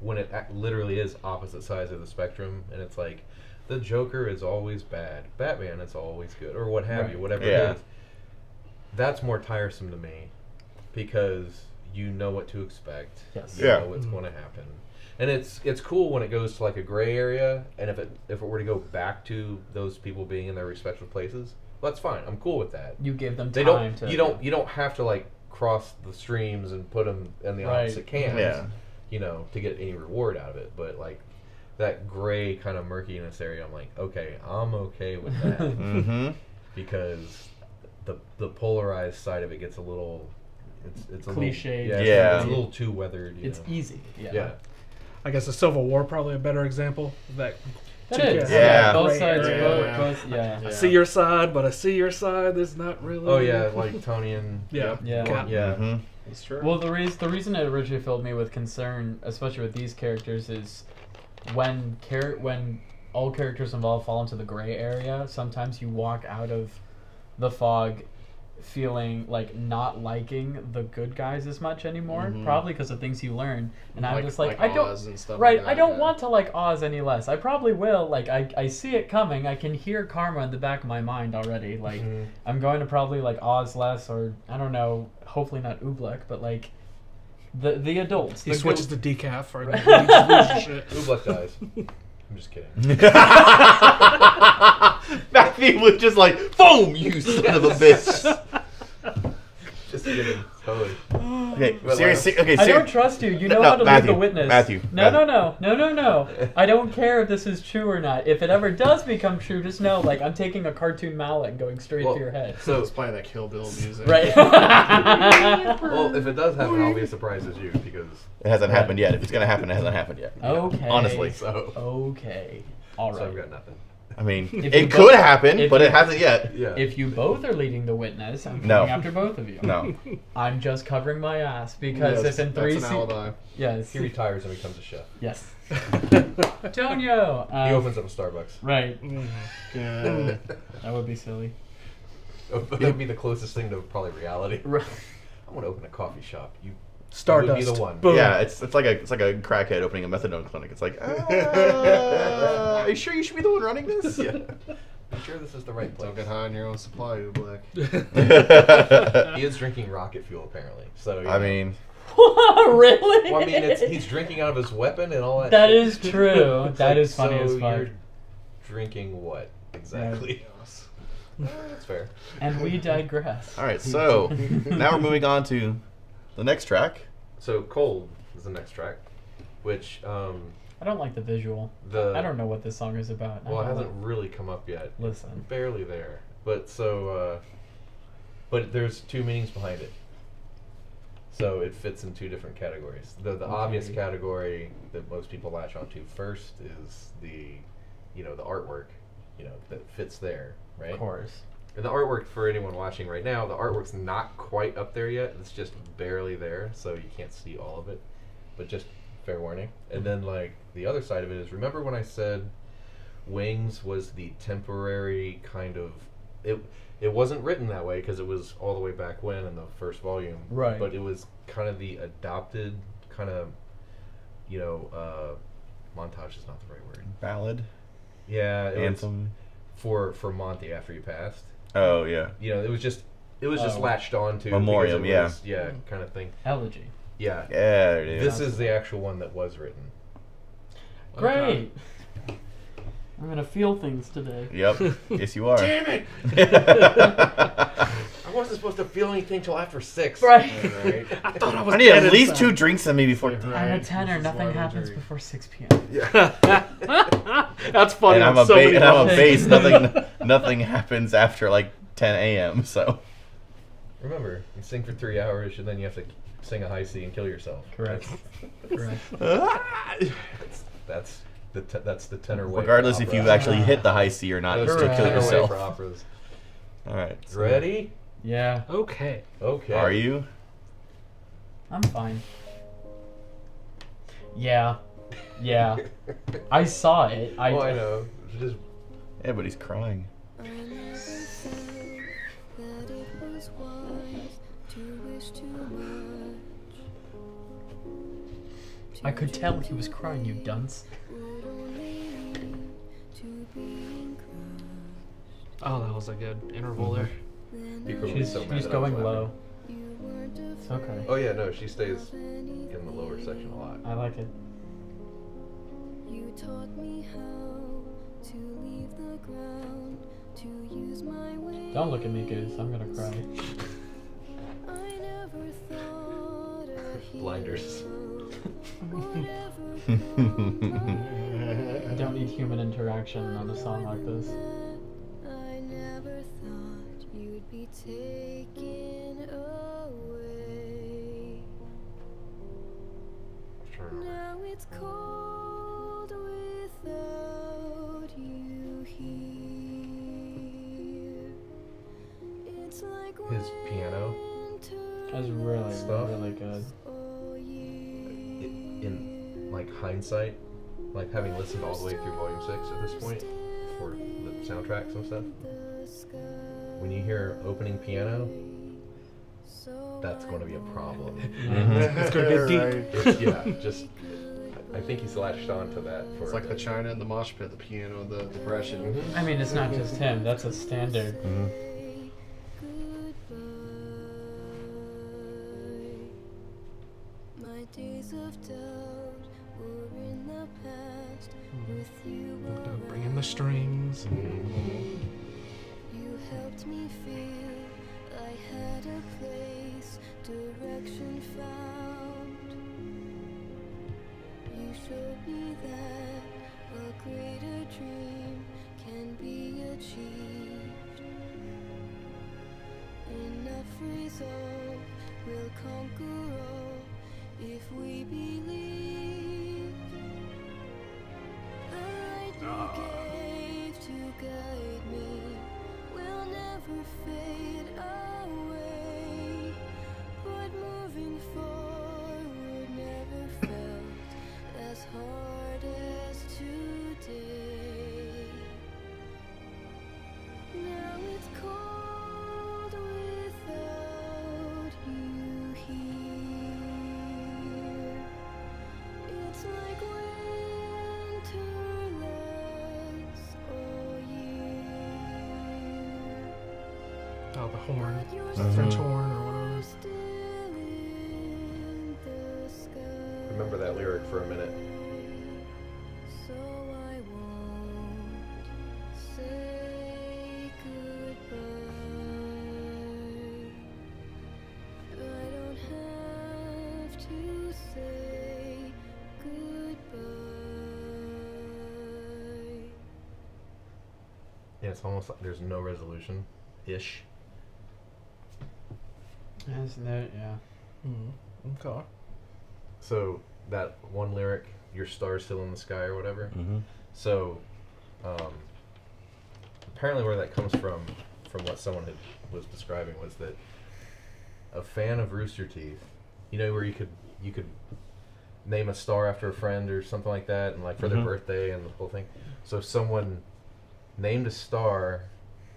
when it literally is opposite sides of the spectrum, and it's like the Joker is always bad, Batman is always good, or what have you, whatever Yeah. it is. That's more tiresome to me because you know what to expect. Yes. You Yeah. know what's mm-hmm. going to happen. And it's it's cool when it goes to like a gray area, and if it if it were to go back to those people being in their respective places, well, that's fine. I'm cool with that. You give them They time don't. to. You don't. You don't have to like cross the streams and put them in the Right. opposite camps. Yeah. You know, to get any reward out of it. But like that gray kind of murkiness area, I'm like, okay, I'm okay with that Mm-hmm. because the the polarized side of it gets a little. It's it's a Cliched. Little, yeah, Yeah. It's a little too weathered. You It's know? easy. Yeah. Yeah. I guess the Civil War probably a better example of that. That Two Yeah. Both sides. area. Both, both. Yeah. Yeah. I see your side, but I see your side. There's not really. Oh yeah, like Tony and Yeah. Yeah. Cap. yeah. hmm That's true. Well, the reason the reason it originally filled me with concern, especially with these characters, is when char- when all characters involved fall into the gray area. Sometimes you walk out of the fog feeling like not liking the good guys as much anymore, Mhm. probably because of things you learn. And I'm just like, like I don't. And stuff Right, like I don't yeah. want to like Oz any less. I probably will. Like, I, I see it coming. I can hear karma in the back of my mind already. Like, Mhm. I'm going to probably like Oz less, or I don't know. Hopefully not Oobleck, but like the the adults. He the switches good- to decaf right Right. now. He just loses shit. Oobleck dies. I'm just kidding. Matthew was just like, boom, you son of a bitch. Just kidding. Totally. Okay, mm. But seriously. Okay, I don't trust you. You know No, how to Matthew, leave the witness. Matthew, No, Matthew. no, no, no, no, no. I don't care if this is true or not. If it ever does become true, just know, like, I'm taking a cartoon mallet and going straight Well, to your head. So It's playing that Kill Bill music. Right. Well, if it does happen, I'll be as surprised as you because It hasn't happened yet. If it's gonna happen, it hasn't happened yet. okay. Honestly. so Okay. All so I've got nothing. I mean, If it could both- happen, but you- it hasn't yet. Yeah. If you both are leading the witness, I'm coming No. after both of you. No. I'm just covering my ass because Yes, if in three that's an se- alibi. yes, he retires and becomes a chef. yes, Tonio. Um, he opens up a Starbucks. Right, Yeah. that would be silly. that would be the closest thing to probably reality. Right. I want to open a coffee shop. You Stardust. would be the one. Boom. Yeah, it's it's like a it's like a crackhead opening a methadone clinic. It's like, uh, are you sure you should be the one running this? yeah. I'm sure this is the right place. Don't get high on your own supply, you black. He is drinking rocket fuel apparently. So I know. mean, really? well, I mean, it's, he's drinking out of his weapon and all that. That shit. is true. It's That like, is funny so as fuck. You're drinking what exactly? Uh, that's fair. And we digress. all right. So now we're moving on to the next track. So cold is the next track, which um, I don't like the visual. the I don't know what this song is about. Well, it don't hasn't really come up yet. Listen. barely there. But so, uh, but there's two meanings behind it. So it fits in two different categories. The the obvious category that most people latch onto first is the, you know, the artwork, you know, that fits there, right? Of course. And the artwork for anyone watching right now, the artwork's not quite up there yet. It's just barely there, so you can't see all of it. But just fair warning. And then like the other side of it is remember when I said Wings was the temporary kind of it it wasn't written that way because it was all the way back when in the first volume. Right. But it was kind of the adopted kind of you know, uh montage is not the right word. Ballad, Yeah, it was for for Monty after he passed Oh yeah. you know, it was just it was just Oh. latched on to Memoriam, because it yeah. was- yeah, kind of thing. Elegy. Yeah. Yeah, there it is. This is the actual one that was written. Great. I'm gonna feel things today. Yep. yes, you are. Damn it! I wasn't supposed to feel anything till after six. Right. Right. I thought I was I need at least two drinks in me before. I'm a Right, tenor. this is Nothing happens injury. before 6 p.m. Yeah. That's funny. And I'm on a so ba- and I'm a levels. bass. Nothing. nothing happens after like 10 a.m. So. Remember, you sing for three hours and then you have to sing a high C and kill yourself. Correct. Correct. That's that's the te- that's the tenor way. for Regardless if you actually hit the high C or not, you That's still the kill tenor way yourself. for operas. All right. so- Ready? Yeah, Okay. Okay. Are you? I'm fine. Yeah. Yeah. I saw it. I, oh, I know. Just Yeah, but he's crying. I never thought that it was wise to wish too much. I could tell he was crying, you dunce. Oh, that was a good interval mm-hmm. there. Then People I She's, so she's that I was going low. you weren't It's okay. Oh yeah, no, she stays in the lower section a lot. I like it. You taught me how to leave the ground, to use my wings. Don't look at me, Goose. I'm gonna cry. I never thought a Blinders. hero would ever come my I don't need human interaction on a song like this. I never thought you'd be taken away. Sure. Now it's cold without you here. It's like His piano That's really, Stuff. really good. all in like hindsight, like having listened all the way through Volume Six at this point for the soundtracks and stuff, when you hear opening piano, that's going to be a problem. Mm-hmm. It's gonna get deep. Right. It's, yeah, just I think he's latched on to that for It's like the. China and the mosh pit, the piano, the depression. Mhm. I mean, it's not just him. That's a standard. Mm-hmm. My days of doubt were in the past. Hmm. With you Bring in the around. strings. You helped me feel I had a place, direction found. You showed me that a greater dream can be achieved. Enough resolve will conquer all if we believe. The light you gave to guide never fade away. The horn. But you're The uh-huh. French horn or whatever. still in the sky. Remember that lyric for a minute. So I won't say goodbye. I don't have to say goodbye. Yeah, it's almost like there's no resolution, ish. Isn't it? Yeah. Mm-hmm. Okay. So that one lyric, "Your star's still in the sky" or whatever. Mm-hmm. So, um, apparently where that comes from, from what someone had, was describing, was that a fan of Rooster Teeth, you know, where you could you could name a star after a friend or something like that, and like for their Mhm. birthday and the whole thing. So if someone named a star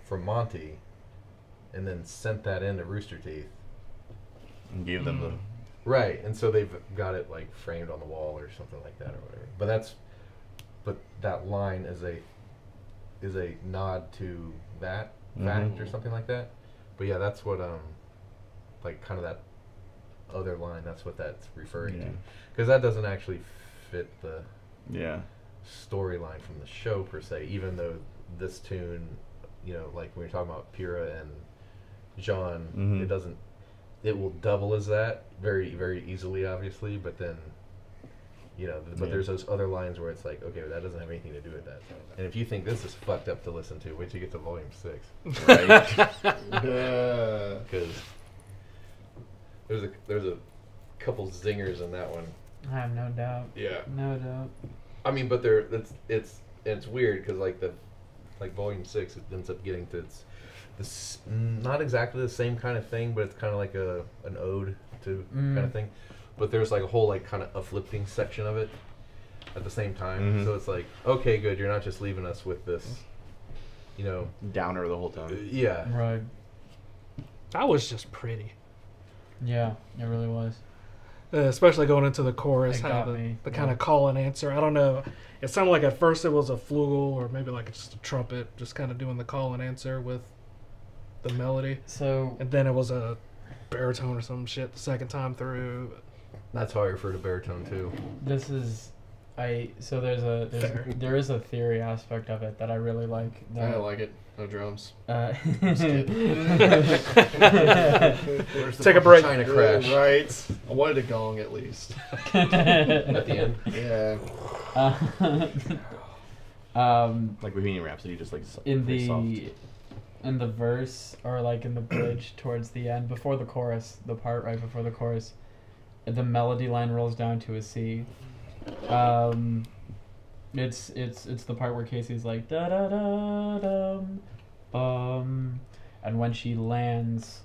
for Monty, and then sent that into Rooster Teeth. And gave them the. Right, and so they've got it like framed on the wall or something like that or whatever. But that's, but that line is a, is a nod to that fact or something like that. But yeah, that's what um, like kind of that other line. That's what that's referring to, because that doesn't actually fit the Yeah. storyline from the show per se. Even though this tune, you know, like when you're talking about Pyrrha and Jaune, Mhm. it doesn't. It will double as that very very easily, obviously. But then, you know, th- but Yeah. there's those other lines where it's like, okay, that doesn't have anything to do with that. And if you think this is fucked up to listen to, wait till you get to volume six, Right. Yeah. because there's a there's a couple zingers in that one. I have no doubt. Yeah. No doubt. I mean, but they're it's it's it's weird because like the like volume six, it ends up getting to it's this not exactly the same kind of thing, but it's kind of like a an ode to kind Mm. of thing. But there's like a whole like kind of uplifting section of it at the same time. Mhm. So it's like okay, good, you're not just leaving us with this, you know, Downer the whole uh, time. yeah, Right. That was just pretty. Yeah, it really was. Uh, especially going into the chorus, It how the, me, the yeah. kind of call and answer. I don't know. It sounded like at first it was a flugel or maybe like just a trumpet, just kind of doing the call and answer with the melody, So and then it was a baritone or some shit the second time through. that's how I refer to baritone too. this is, I so there's a there's, there is a theory aspect of it that I really like. I like it. No drums. uh, Where's the Take a break. China crash Uh, right. I wanted a gong at least. at the end. Yeah. Uh, um, Like Bohemian Rhapsody, just like s- in the soft. In the verse or like in the bridge towards the end before the chorus the part right before the chorus the melody line rolls down to a c. Um it's it's it's the part where casey's like da da da dum bum and when she lands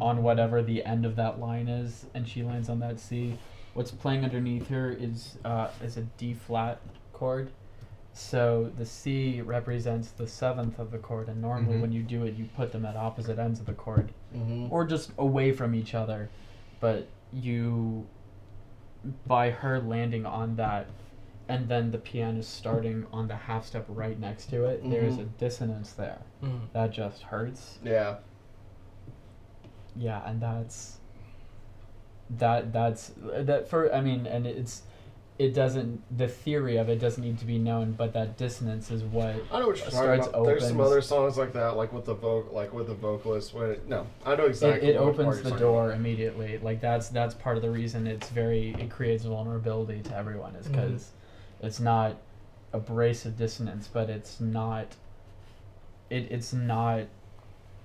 on whatever the end of that line is and she lands on that c what's playing underneath her is uh is a d flat chord so the C represents the seventh of the chord, and normally Mhm. when you do it, you put them at opposite ends of the chord, Mm-hmm. or just away from each other. But you, by her landing on that, and then the piano starting on the half step right next to it, there's a Mhm. dissonance there that just hurts. Yeah. Yeah, and that's that that's that for I mean, and it's it doesn't the theory of it doesn't need to be known, but that dissonance is what I know what you're talking starts about. There's some other songs like that, like with the voc, like with the vocalist. When it, no, I know exactly. it what opens the door about. immediately like that's that's part of the reason it's very it creates vulnerability to everyone is because it's not abrasive dissonance but it's not it, it's not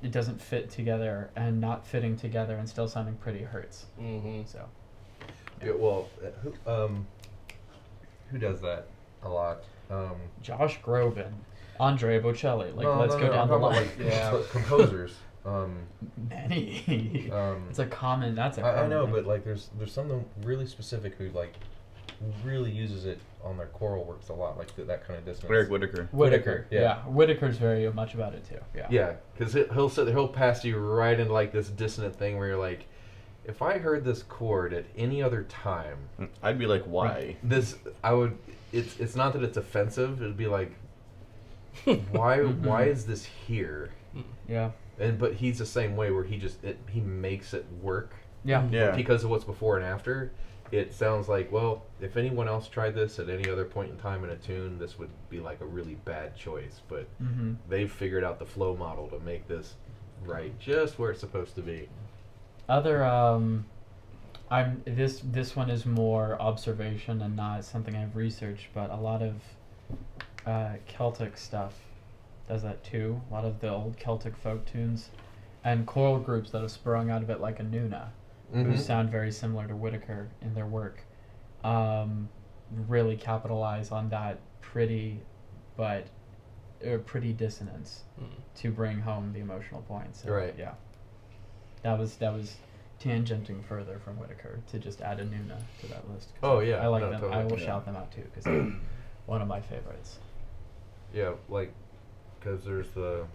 it doesn't fit together and not fitting together and still sounding pretty hurts Mm-hmm. so Yeah, well, uh, who um, who does that a lot? Um, josh groban andre bocelli like no, let's no, go no, down I'm the talking about, line Like, yeah, composers. Um, many um, it's a common that's a I, I common know, thing. but like, there's there's something really specific who like really uses it on their choral works a lot, like th- that kind of dissonance. Eric Whitacre. Whitacre, Whitacre, yeah. yeah. Whitacre's very much about it too. Yeah. Yeah, because he'll sit there, he'll pass you right into like this dissonant thing where you're like, if I heard this chord at any other time, I'd be like, why? this I would. It's it's not that it's offensive. It'd be like, why why is this here? Yeah. And but he's the same way where he just it, he makes it work Yeah. Yeah. because of what's before and after. It sounds like well, if anyone else tried this at any other point in time in a tune, this would be like a really bad choice. But Mm-hmm. they've figured out the flow model to make this right just where it's supposed to be. Other um, I'm this this one is more observation and not something I've researched, but a lot of uh, Celtic stuff does that too. A lot of the old Celtic folk tunes and choral groups that have sprung out of it, like Anúna, who sound very similar to Whitacre in their work, um, really capitalize on that pretty but uh, pretty dissonance to bring home the emotional points. So, Right. Yeah. That was that was tangenting further from Whitacre to just add Anúna to that list. Oh, yeah, I like no, them. I will Yeah. shout them out too because they're one of my favorites. Yeah, like, because there's the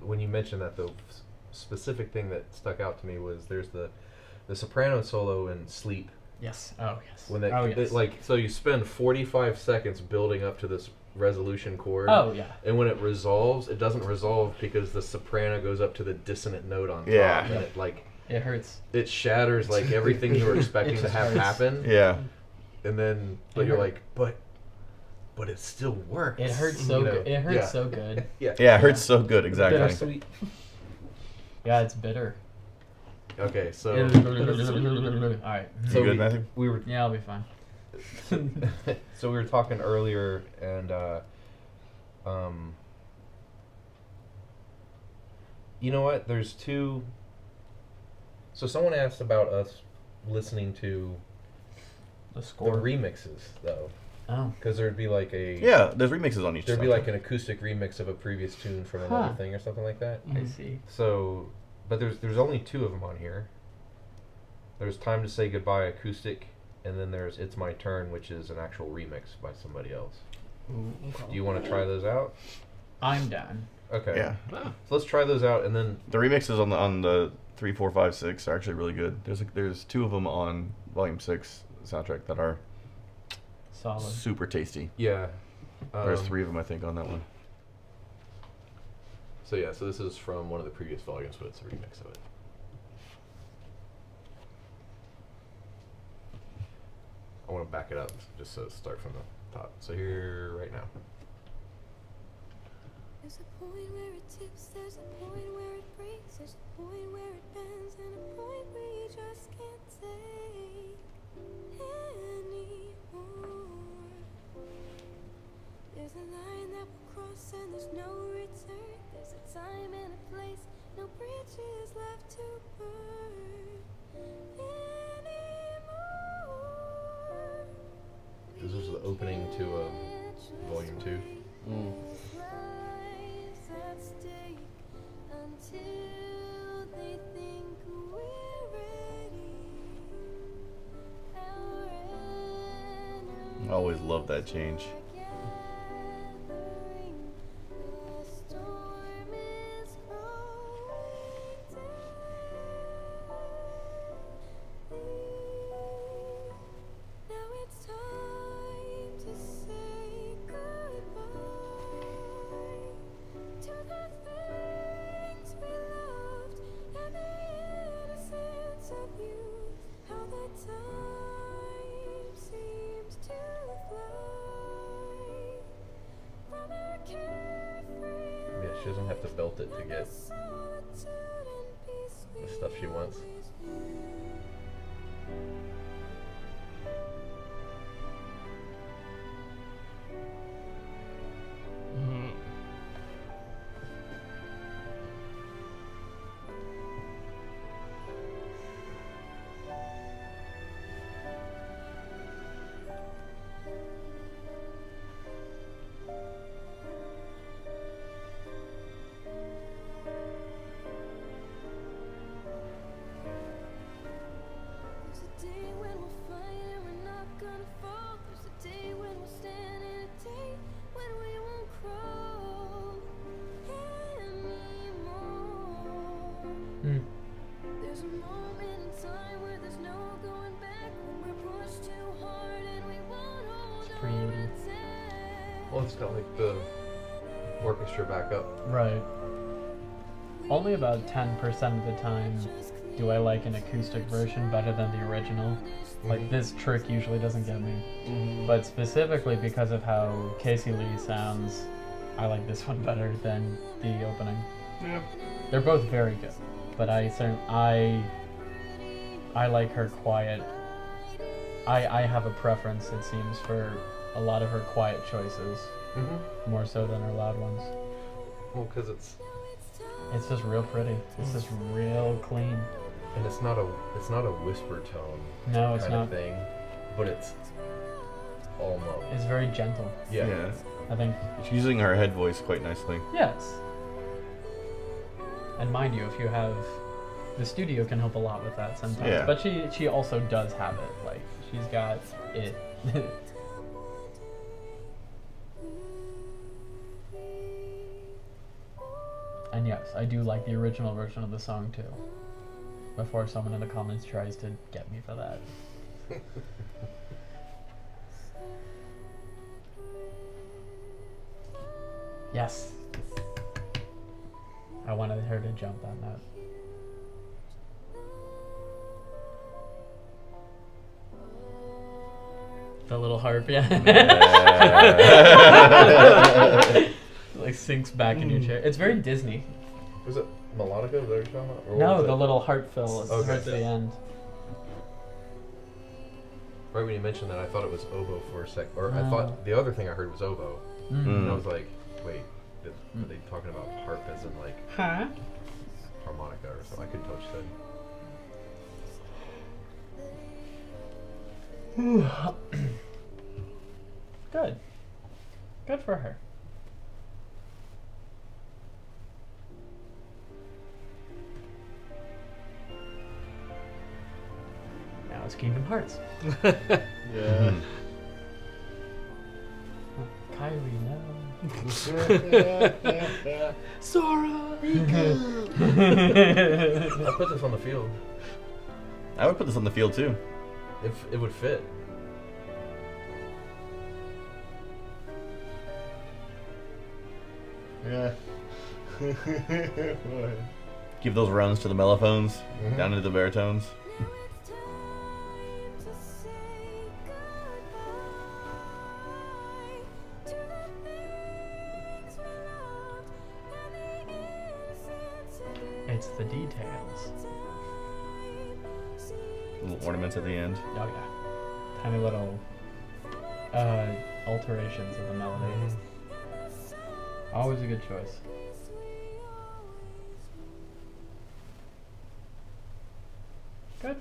when you mentioned that the s- specific thing that stuck out to me was there's the the soprano solo in Sleep Yes. Oh yes. when that oh it, like so you spend 45 seconds building up to this resolution chord. Oh yeah. And when it resolves, it doesn't resolve because the soprano goes up to the dissonant note on top, Yeah. and Yeah. it like It hurts. it shatters like everything you were expecting to have hurts. happen. Yeah. And then, but It you're hurt. like, but, but it still works. It hurts so you know? good. It hurts yeah. so good. Yeah. Yeah, it hurts so good. Exactly. Bittersweet. Yeah, it's bitter. Okay, so All right. so You good, we, Matthew? we were Yeah, I'll be fine. so we were talking earlier, and uh, um, you know what? There's two. So someone asked about us listening to The the remixes, though, oh. because there'd be like a Yeah, there's remixes on each. there'd be like an acoustic remix of a previous tune from another thing or something like that. I Mhm. see. So, but there's there's only two of them on here. There's "Time to Say Goodbye" acoustic, and then there's "It's My Turn," which is an actual remix by somebody else. Do you want to try those out? I'm done. Okay. Yeah, Ah, So let's try those out, and then the remixes on the on the three, four, five, six are actually really good. There's a, there's two of them on Volume Six soundtrack that are Solid. super tasty. yeah. There's um, three of them I think on that one. So yeah, so this is from one of the previous volumes, but it's a remix of it. I want to back it up just so start from the top. So here, right now. There's a point where it tips, there's a point where it breaks, there's a point where it bends, and a point where you just can't take anymore. There's a line that will cross, and there's no return. There's a time and a place, no bridges left to burn anymore. Opening to um, volume two. Mm. Lives at stake until they think we're ready. Our I always love that change. Doesn't have to belt it to get the stuff she wants. The orchestra back up. Right. Only about 10% of the time do I like an acoustic version better than the original. Like, this trick usually doesn't get me. Mhm. But specifically because of how Casey Lee sounds, I like this one better than the opening. Yeah. They're both very good, but I certain I I like her quiet. I I have a preference it seems for a lot of her quiet choices Mm-hmm. more so than her loud ones. Well, because it's It's just real pretty. It's just real clean. and it's not a it's not a whisper tone No, it's kind not. of thing, but it's almost It's very gentle. yeah. Yeah. I think She's using her head voice quite nicely. yes. And mind you, if you have the studio can help a lot with that sometimes. Yeah. But she she also does have it. Like she's got it. I do like the original version of the song too. Before someone in the comments tries to get me for that. Yes. I wanted her to jump on that. The little harp, yeah. like sinks back in your mm. chair. It's very Disney. Was it melodica that you're talking about? Or what No, the it? little harp fill is Okay. towards the end. Right when you mentioned that, I thought it was oboe for a sec. Or I Oh. thought the other thing I heard was oboe. Mm. And I Mm. was like, wait, is- Mm. are they talking about harp as in like Huh? harmonica or something? I couldn't tell what you said. Good. Good for her. Now it's Kingdom Hearts. Yeah. Kylie, no. Sora. I put this on the field. I would put this on the field too. If it would fit. yeah. Give those runs to the mellophones, Mhm. down into the baritones.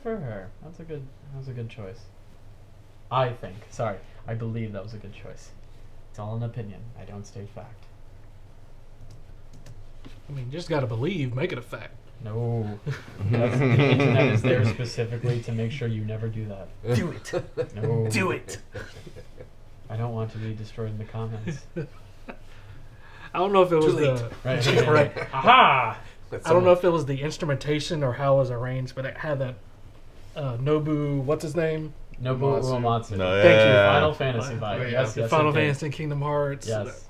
For her. That's a good. That was a good choice. I think. Sorry, I believe that was a good choice. It's all an opinion. I don't state fact. I mean, you just gotta believe, make it a fact. No, That's, the internet is there specifically to make sure you never do that. Do it. No, Do it. I don't want to be destroyed in the comments. I don't know if it was Too late. the Right. Right. Aha! I don't know if it was the instrumentation or how it was arranged, but it had that uh, Nobu. What's his name? Nobu Uematsu. Uematsu. No, Thank you, yeah. Final Fantasy Uh, vibe. yeah. Yes, yes. Final it. Fantasy, Kingdom Hearts. Yes.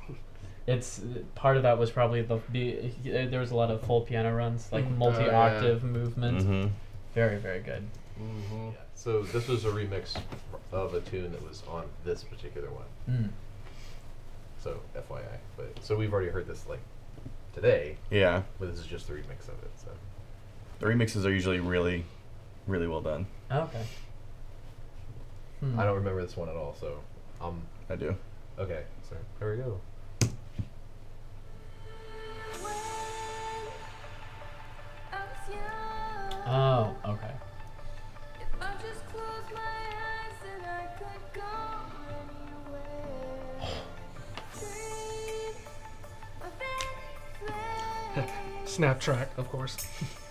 It's part of that was probably the, the there was a lot of full piano runs, like Mhm. multi octave movement. hmm Very very good. Mhm. Yeah. So this was a remix of a tune that was on this particular one. Mm. So FYI. But so we've already heard this like today, Yeah. but this is just the remix of it. So The remixes are usually really, really well done. Okay. Hmm. I don't remember this one at all. So um I do. okay. So here we go. Oh, okay. If I just close my eyes, then I could go anywhere. Dream of anything. Snap track, of course.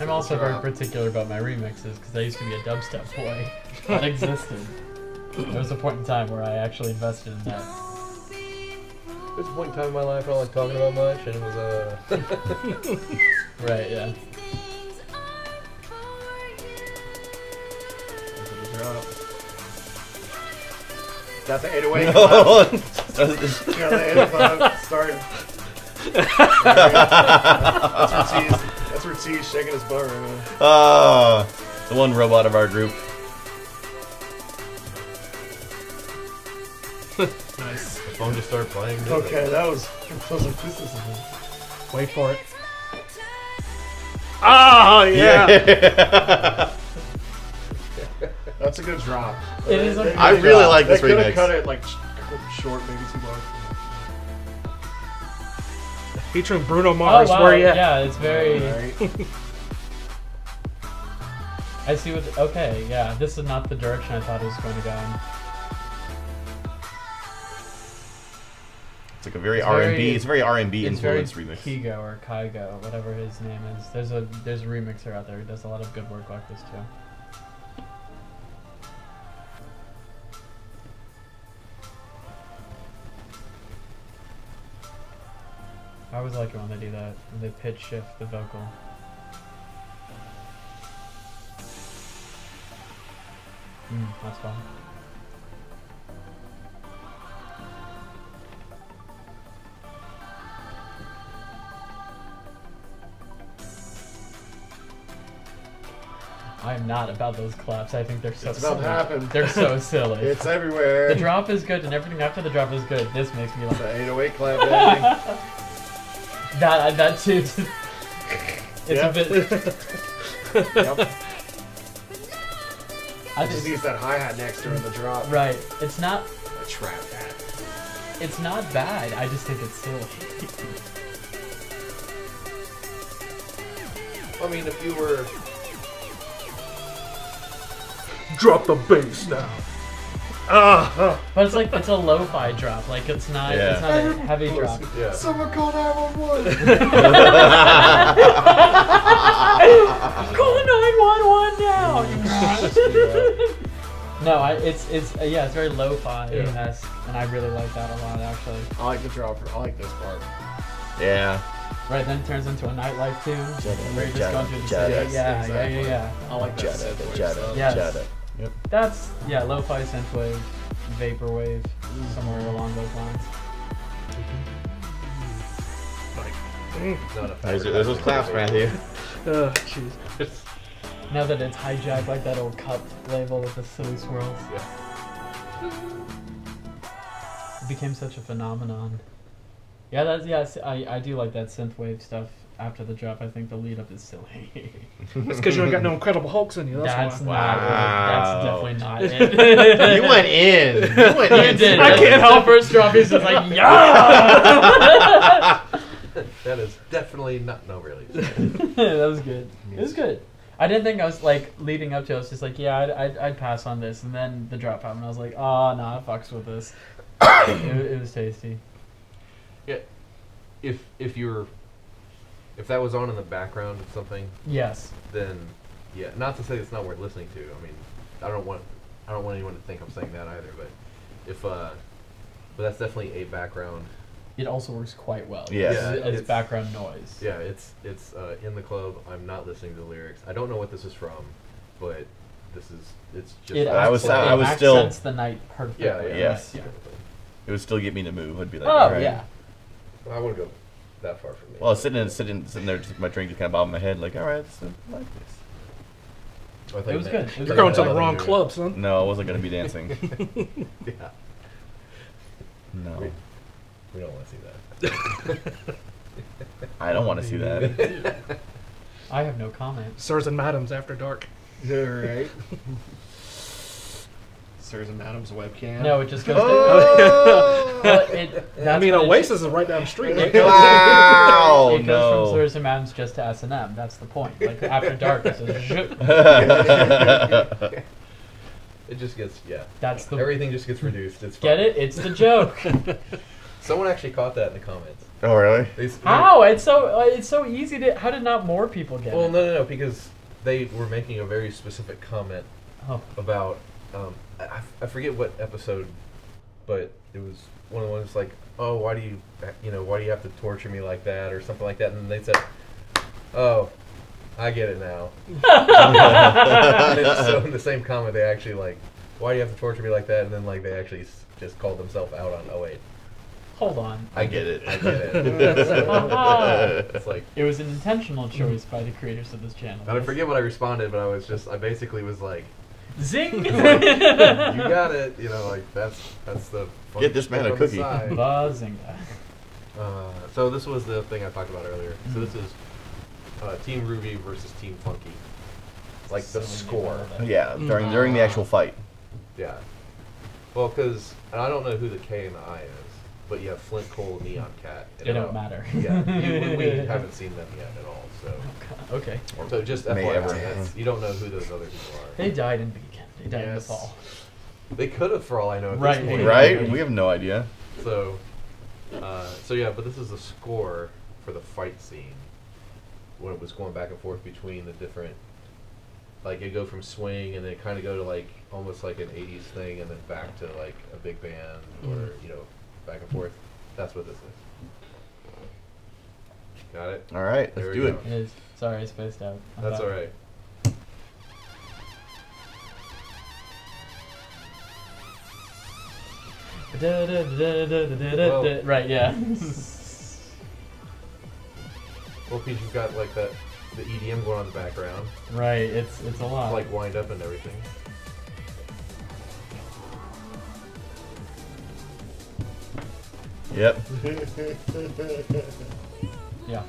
I'm also very particular about my remixes because I used to be a dubstep boy. That existed. There was a point in time where I actually invested in that. There's a point in time in my life I don't like talking about much, and it was uh. Right, yeah. Things are for you. Good job. Got the 808 No. Got the 805 started. That's where T's, that's where T's shaking his butt right now. Ah, the one robot of our group. Nice. The phone just started playing. didn't it? Okay, that was. I was like, this is. Wait for it. Oh yeah. Yeah. That's a good drop. It is a They- good I really cut- like this They could have cut it like short, maybe too long. Featuring Bruno Oh Mars. wow, Where you at? yeah, it's very. I see what. Okay, yeah, this is not the direction I thought it was going to go in. It's like a very R and B. It's a very R and B It's influenced remix. Kigo or Kygo, whatever his name is. There's a there's a remixer out there who does a lot of good work like this too. Always like it when they do that. When they pitch shift the vocal. Mm, that's fun. I'm not about those claps. I think they're so It's about to silly. happen. They're so silly. It's everywhere. the drop is good and everything after the drop is good. This makes me like an 808 clap. that. That too. It's Yeah. a bit. yep. I Just just use that hi hat next during the drop. right. It's not. A trap hat. It's not bad. I just think it's silly. I mean, if you were Drop the bass now. Ah, But it's like it's a lo-fi drop. Like it's not. Yeah. It's not a heavy drop. yeah, Someone call 911. Call 911 now. no, I, it's it's uh, yeah, it's very lo-fi Yeah. esque, and I really like that a lot actually. I like the drop. I like this part. Yeah. Right then it turns into a nightlife tune. Jada, where you're just Jada, going through the Jada. city. Yes, Yeah, yeah, exactly. yeah, yeah. I like that Jada, synthwave Jada. Yes. Jada. Yep. That's yeah, lo-fi synthwave, vaporwave, somewhere along those lines. not a There's, there's those claps, Matthew. oh, jeez. Now that it's hijacked like that old cup label with the silly swirls, Yeah. it became such a phenomenon. Yeah, that's yes, I I do like that synthwave stuff. After the drop, I think the lead up is silly. That's because you ain't got no Incredible Hulks in you. That's, That's why. not. Wow. That's definitely not it. you went in. You went You in. did. I That's- can't the help first drop. He's just like, yeah. That is definitely not. No, really. that was good. It was good. I didn't think I was like leading up to. it, I was just like, yeah, I'd, I'd, I'd pass on this, and then the drop happened. I was like, oh, nah, I fucks with this. it, it was tasty. Yeah, If if you're if that was on in the background of something, Yes. then yeah. Not to say it's not worth listening to. I mean, I don't want I don't want anyone to think I'm saying that either. But if uh, but that's definitely a background. It also works quite well. Yes. It's, Yeah, it's it's- background noise. Yeah, it's it's uh, in the club. I'm not listening to the lyrics. I don't know what this is from, but this is it's just. It I was- accents- I it was still- accents the night perfectly. Yeah, yeah. Yes. Yeah. It would still get me to move. I'd be like, Oh alright. yeah. I wouldn't go that far from me. Well, I was sitting and sitting, sitting there, just my drink just kind of bobbing my head, like, all right, so I like this. I thought It you was meant- good. It was You're going to the wrong club, son. No, I wasn't gonna be dancing. Yeah, No, We- we don't want to see that. I don't want to see that. I have no comment. Sirs and Madams After Dark. Alright. Sirs and Madams webcam. No, it just goes. Oh! To, well, it, I mean, what it- Oasis is right down the street. It Right? goes, Wow, it goes no. from Sirs and Madams just to S and M. That's the point. Like after dark, it's a zhup. It just gets yeah. That's the Everything just gets reduced. It's get it. It's the joke. Someone actually caught that in the comments. oh, really? They, s- How? It's so uh, it's so easy to. How did not more people get Well, it? no, no, no, because they were making a very specific comment Oh, about um, I, I- I forget what episode, but it was one of the ones like, oh, why do you, you know, why do you have to torture me like that or something like that? And they said, oh, I get it now. and then, so in the same comment, they actually like, why do you have to torture me like that? And then like they actually s- just called themselves out on, oh wait, hold on. I get it. I get it. it's like. It was an intentional choice by the creators of this channel. And I forget what I responded, but I was just, I basically was like, Zing. you got it. You know, like that's that's the fun Get this man a cookie. side. Bazinga. Uh, so this was the thing I talked about earlier. So this is uh, Team Ruby versus Team Funky, like the score. Yeah, during during the actual fight. Yeah. Well, because I don't know who the K and the I is. but you have Flynt, Cole, Neon Katt. and They don't matter. Yeah, you, we haven't seen them yet at all. So, Okay. so just May FYI, ever. that's, you don't know who those other people are. They died in Beacon. They died in the Yes. fall. They could have, for all I know. At Right. This point. Right? We have no idea. So, uh, so yeah, but this is the score for the fight scene when it was going back and forth between the different. Like it go from swing and then kind of go to like almost like an '80s thing, and then back to like a big band or Mhm. you know back and forth. That's what this is. Got it. All right, There let's we do go. it. It is. Sorry, I spaced out. I That's thought- all right. Whoa. Right, yeah. Well, because you've got like that the EDM going on in the background, right, it's it's a lot. like wind up and everything. Yep. Yeah.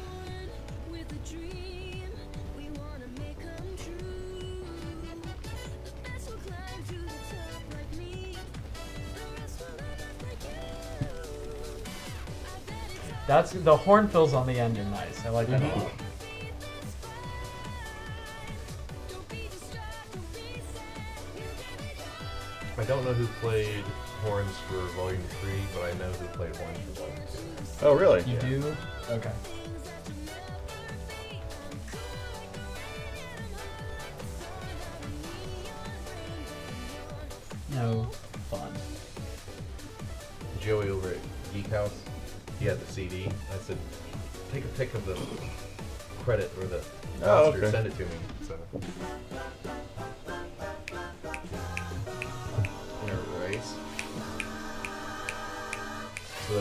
With a dream we wanna make come true. The best will climb to the top like me. The rest will end up like you. I bet it's That's the horn fills on the end are nice. I like that a mm-hmm. lot. I don't know who played horns for Volume Three, but I know who played horns for Volume Two. Oh, really? You Yeah. do? Okay. No fun. Joey over at Geek House, he had the CD. I said, take a pic of the credit or the Oh, roster, okay. send it to me. So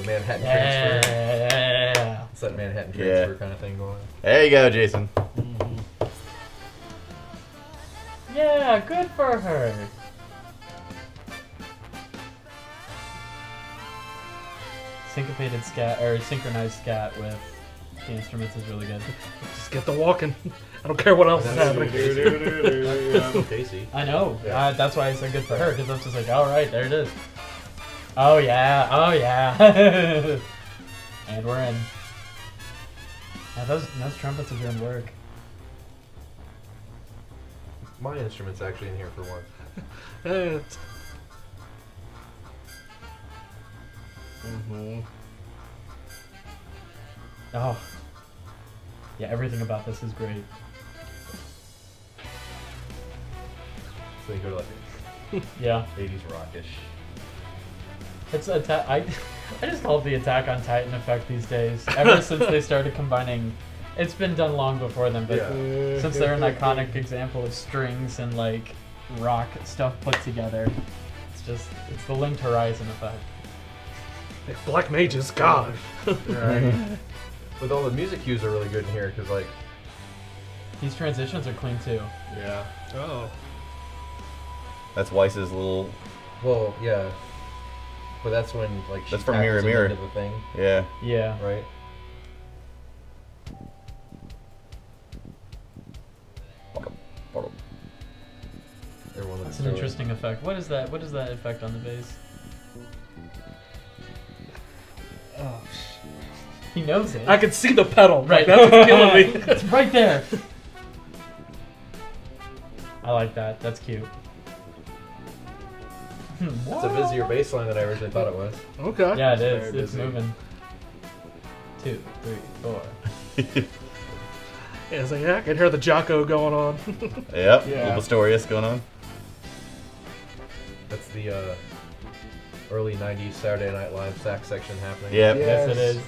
the Manhattan transfer. Yeah. It's that Manhattan Yeah. transfer kind of thing going. on. There you go, Jason. Yeah, good for her. Syncopated scat or synchronized scat with the instruments is really good. Just get the walking. I don't care what else is That's happening. Casey. I know. Yeah. Uh, that's why I said good for her because I'm just like, all right, there it is. Oh yeah, oh yeah, and we're in. Yeah, those those trumpets are doing work. My instrument's actually in here for one. Eh, Mm-hmm. Oh, yeah, everything about this is great. So you go to like Yeah, 80s rockish. It's atta- I I just call it the Attack on Titan effect these days. Ever since they started combining, it's been done long before them, but Yeah. since they're an iconic example of strings and like rock stuff put together, it's just it's the linked horizon effect. Black mages, God. Right. With all the music cues are really good in here because like These transitions are clean too. yeah. Oh. That's Weiss's little. well yeah, but that's when like she That's from Mirror Mirror. into the thing Yeah. Yeah. right. Everyone That's an interesting effect. What is that? What is that effect on the bass? oh. He knows it. I can see the pedal. right. Right. That's what's killing me. it's right there. I like that. That's cute. It's a busier bass line than I originally thought it was. okay. Yeah, it Very is. It's busy. moving. Two, three, four. Yeah, it's like, yeah, I can hear the Jaco going on. Yep. Yeah. Little Pastorius going on. That's the uh, early '90s Saturday Night Live sax section happening. Yep. Yeah. Yes, it Yes. is.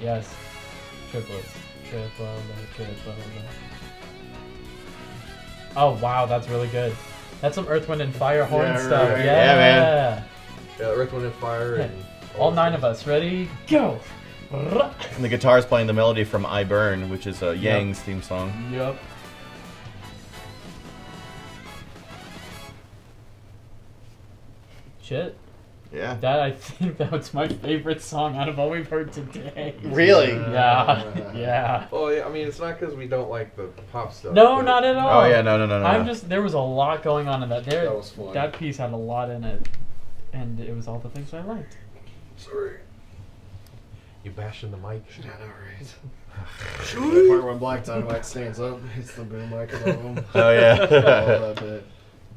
Yes. Triplets. Triple, triple. Oh wow, that's really good. That's some Earth, Wind, and Fire horn Yeah, stuff. right. Yeah, Yeah, man. Yeah, Earth, Wind, and Fire, and All nine of us. Ready? Go. And the guitar is playing the melody from I Burn, which is uh, Yang's theme song. Yup. Shit. Yeah. That I think that's my favorite song out of all we've heard today. Really? Yeah, yeah. Well, yeah, I mean, it's not because we don't like the pop stuff. No, not at oh, all. Oh yeah, no, no, no, no. I'm just there was a lot going on in that. There, That was fun. that piece had a lot in it, and it was all the things I liked. Sorry. You bashing the mic. Oh, yeah, no worries. that part when Black Dynamite stands up, hits the boom mic above him. Oh All yeah.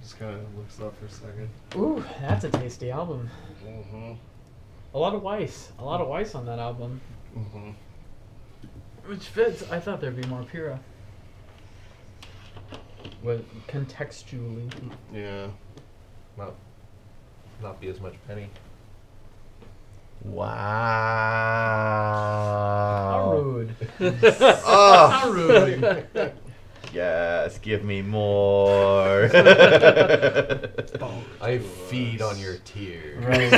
That bit. Just kind of looks up for a second. Ooh, that's a tasty album. Mm-hmm. A lot of Weiss, a lot of Weiss on that album, Mm-hmm. which fits. I thought there'd be more Pyrrha. With contextually. Yeah. Not, not be as much Penny. Wow. How rude. Oh, How rude. yes, give me more. I feed on your tears. Right.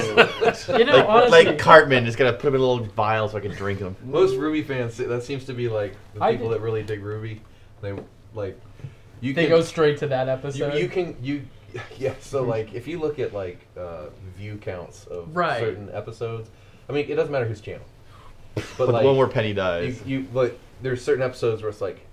You know, like, honestly, like Cartman, just gonna put them in a little vial so I can drink them. Most Ruby fans, that seems to be like the I people did- that really dig Ruby. They like you they can go straight to that episode. you can you yeah. So like if you look at like uh, view counts of Right. certain episodes, I mean it doesn't matter whose channel, but But like the one where Penny dies. you like there's certain episodes where it's like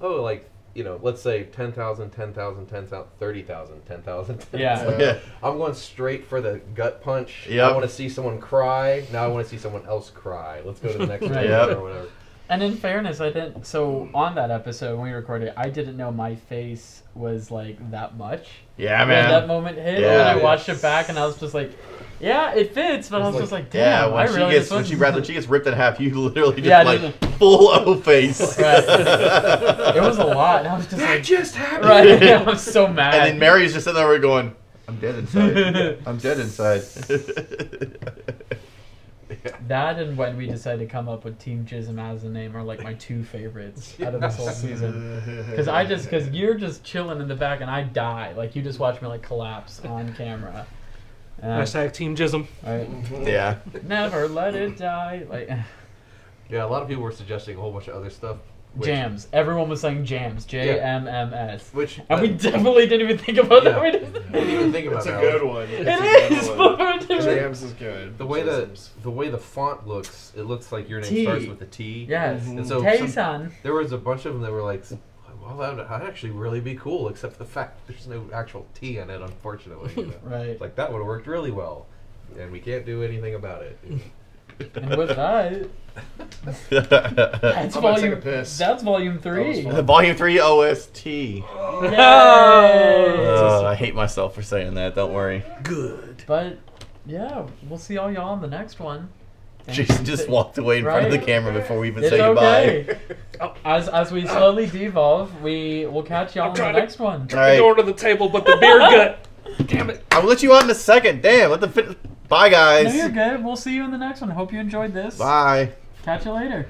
oh like you know let's say 10,000 10,000 10,000 30,000 10,000 Yeah. Yeah. I'm going straight for the gut punch. Yep. I want to see someone cry. Now I want to see someone else cry. Let's go to the next one Right. Yep. or whatever. And in fairness, I didn't. So on that episode when we recorded, I didn't know my face was like that much. Yeah, when that moment hit, Yeah. and then I watched it back, and I was just like, "Yeah, it fits," but I was like- just like, Yeah, "Damn, when I she really gets when she when she gets ripped in half, you literally just Yeah, like full O face. Right. it was a lot, and I was just like, just happened. right, yeah, I was so mad. And then Mary's just sitting there going, "I'm dead inside. I'm dead inside." that and when we decided to come up with Team Jism as a name are like my two favorites out of this whole season. Because I just, because you're just chilling in the back, and I die. Like you just watch me like collapse on camera. And I- Hashtag Team Jism. right? yeah. Never let it die. Like Yeah, a lot of people were suggesting a whole bunch of other stuff. Which, jams. Everyone was saying jams. J M M S. Which And we uh, definitely didn't even think about Yeah. that. We didn't didn't- even think about It's a that good one. one. It It's a good but one. we didn't- Jams is good. The way the Jisms. the way the font looks, it looks like your name T. starts with a T. Yes. Mhm. And so some- there was a bunch of them that were like, well, that would that'd actually really be cool, except the fact there's no actual T in it, unfortunately. You know? Right. Like that would have worked really well, and we can't do anything about it. And with that, that's I'm volume. a piss. That's volume three. fun. Volume three OST. Yay! Oh, I hate myself for saying that. Don't worry. Good. But yeah, we'll see all y'all on the next one. Thank Jason just walked away in front of the camera before we even It's say goodbye. okay. Oh, as as we slowly devolve, we will catch y'all I'm on the trying to- next one. All The right. door to the table, but the beer gut. Damn it. I will let you out in a second. Damn. Let the fit. Bye, No, guys. you're good. We'll see you in the next one. Hope you enjoyed this. Bye. Catch you later.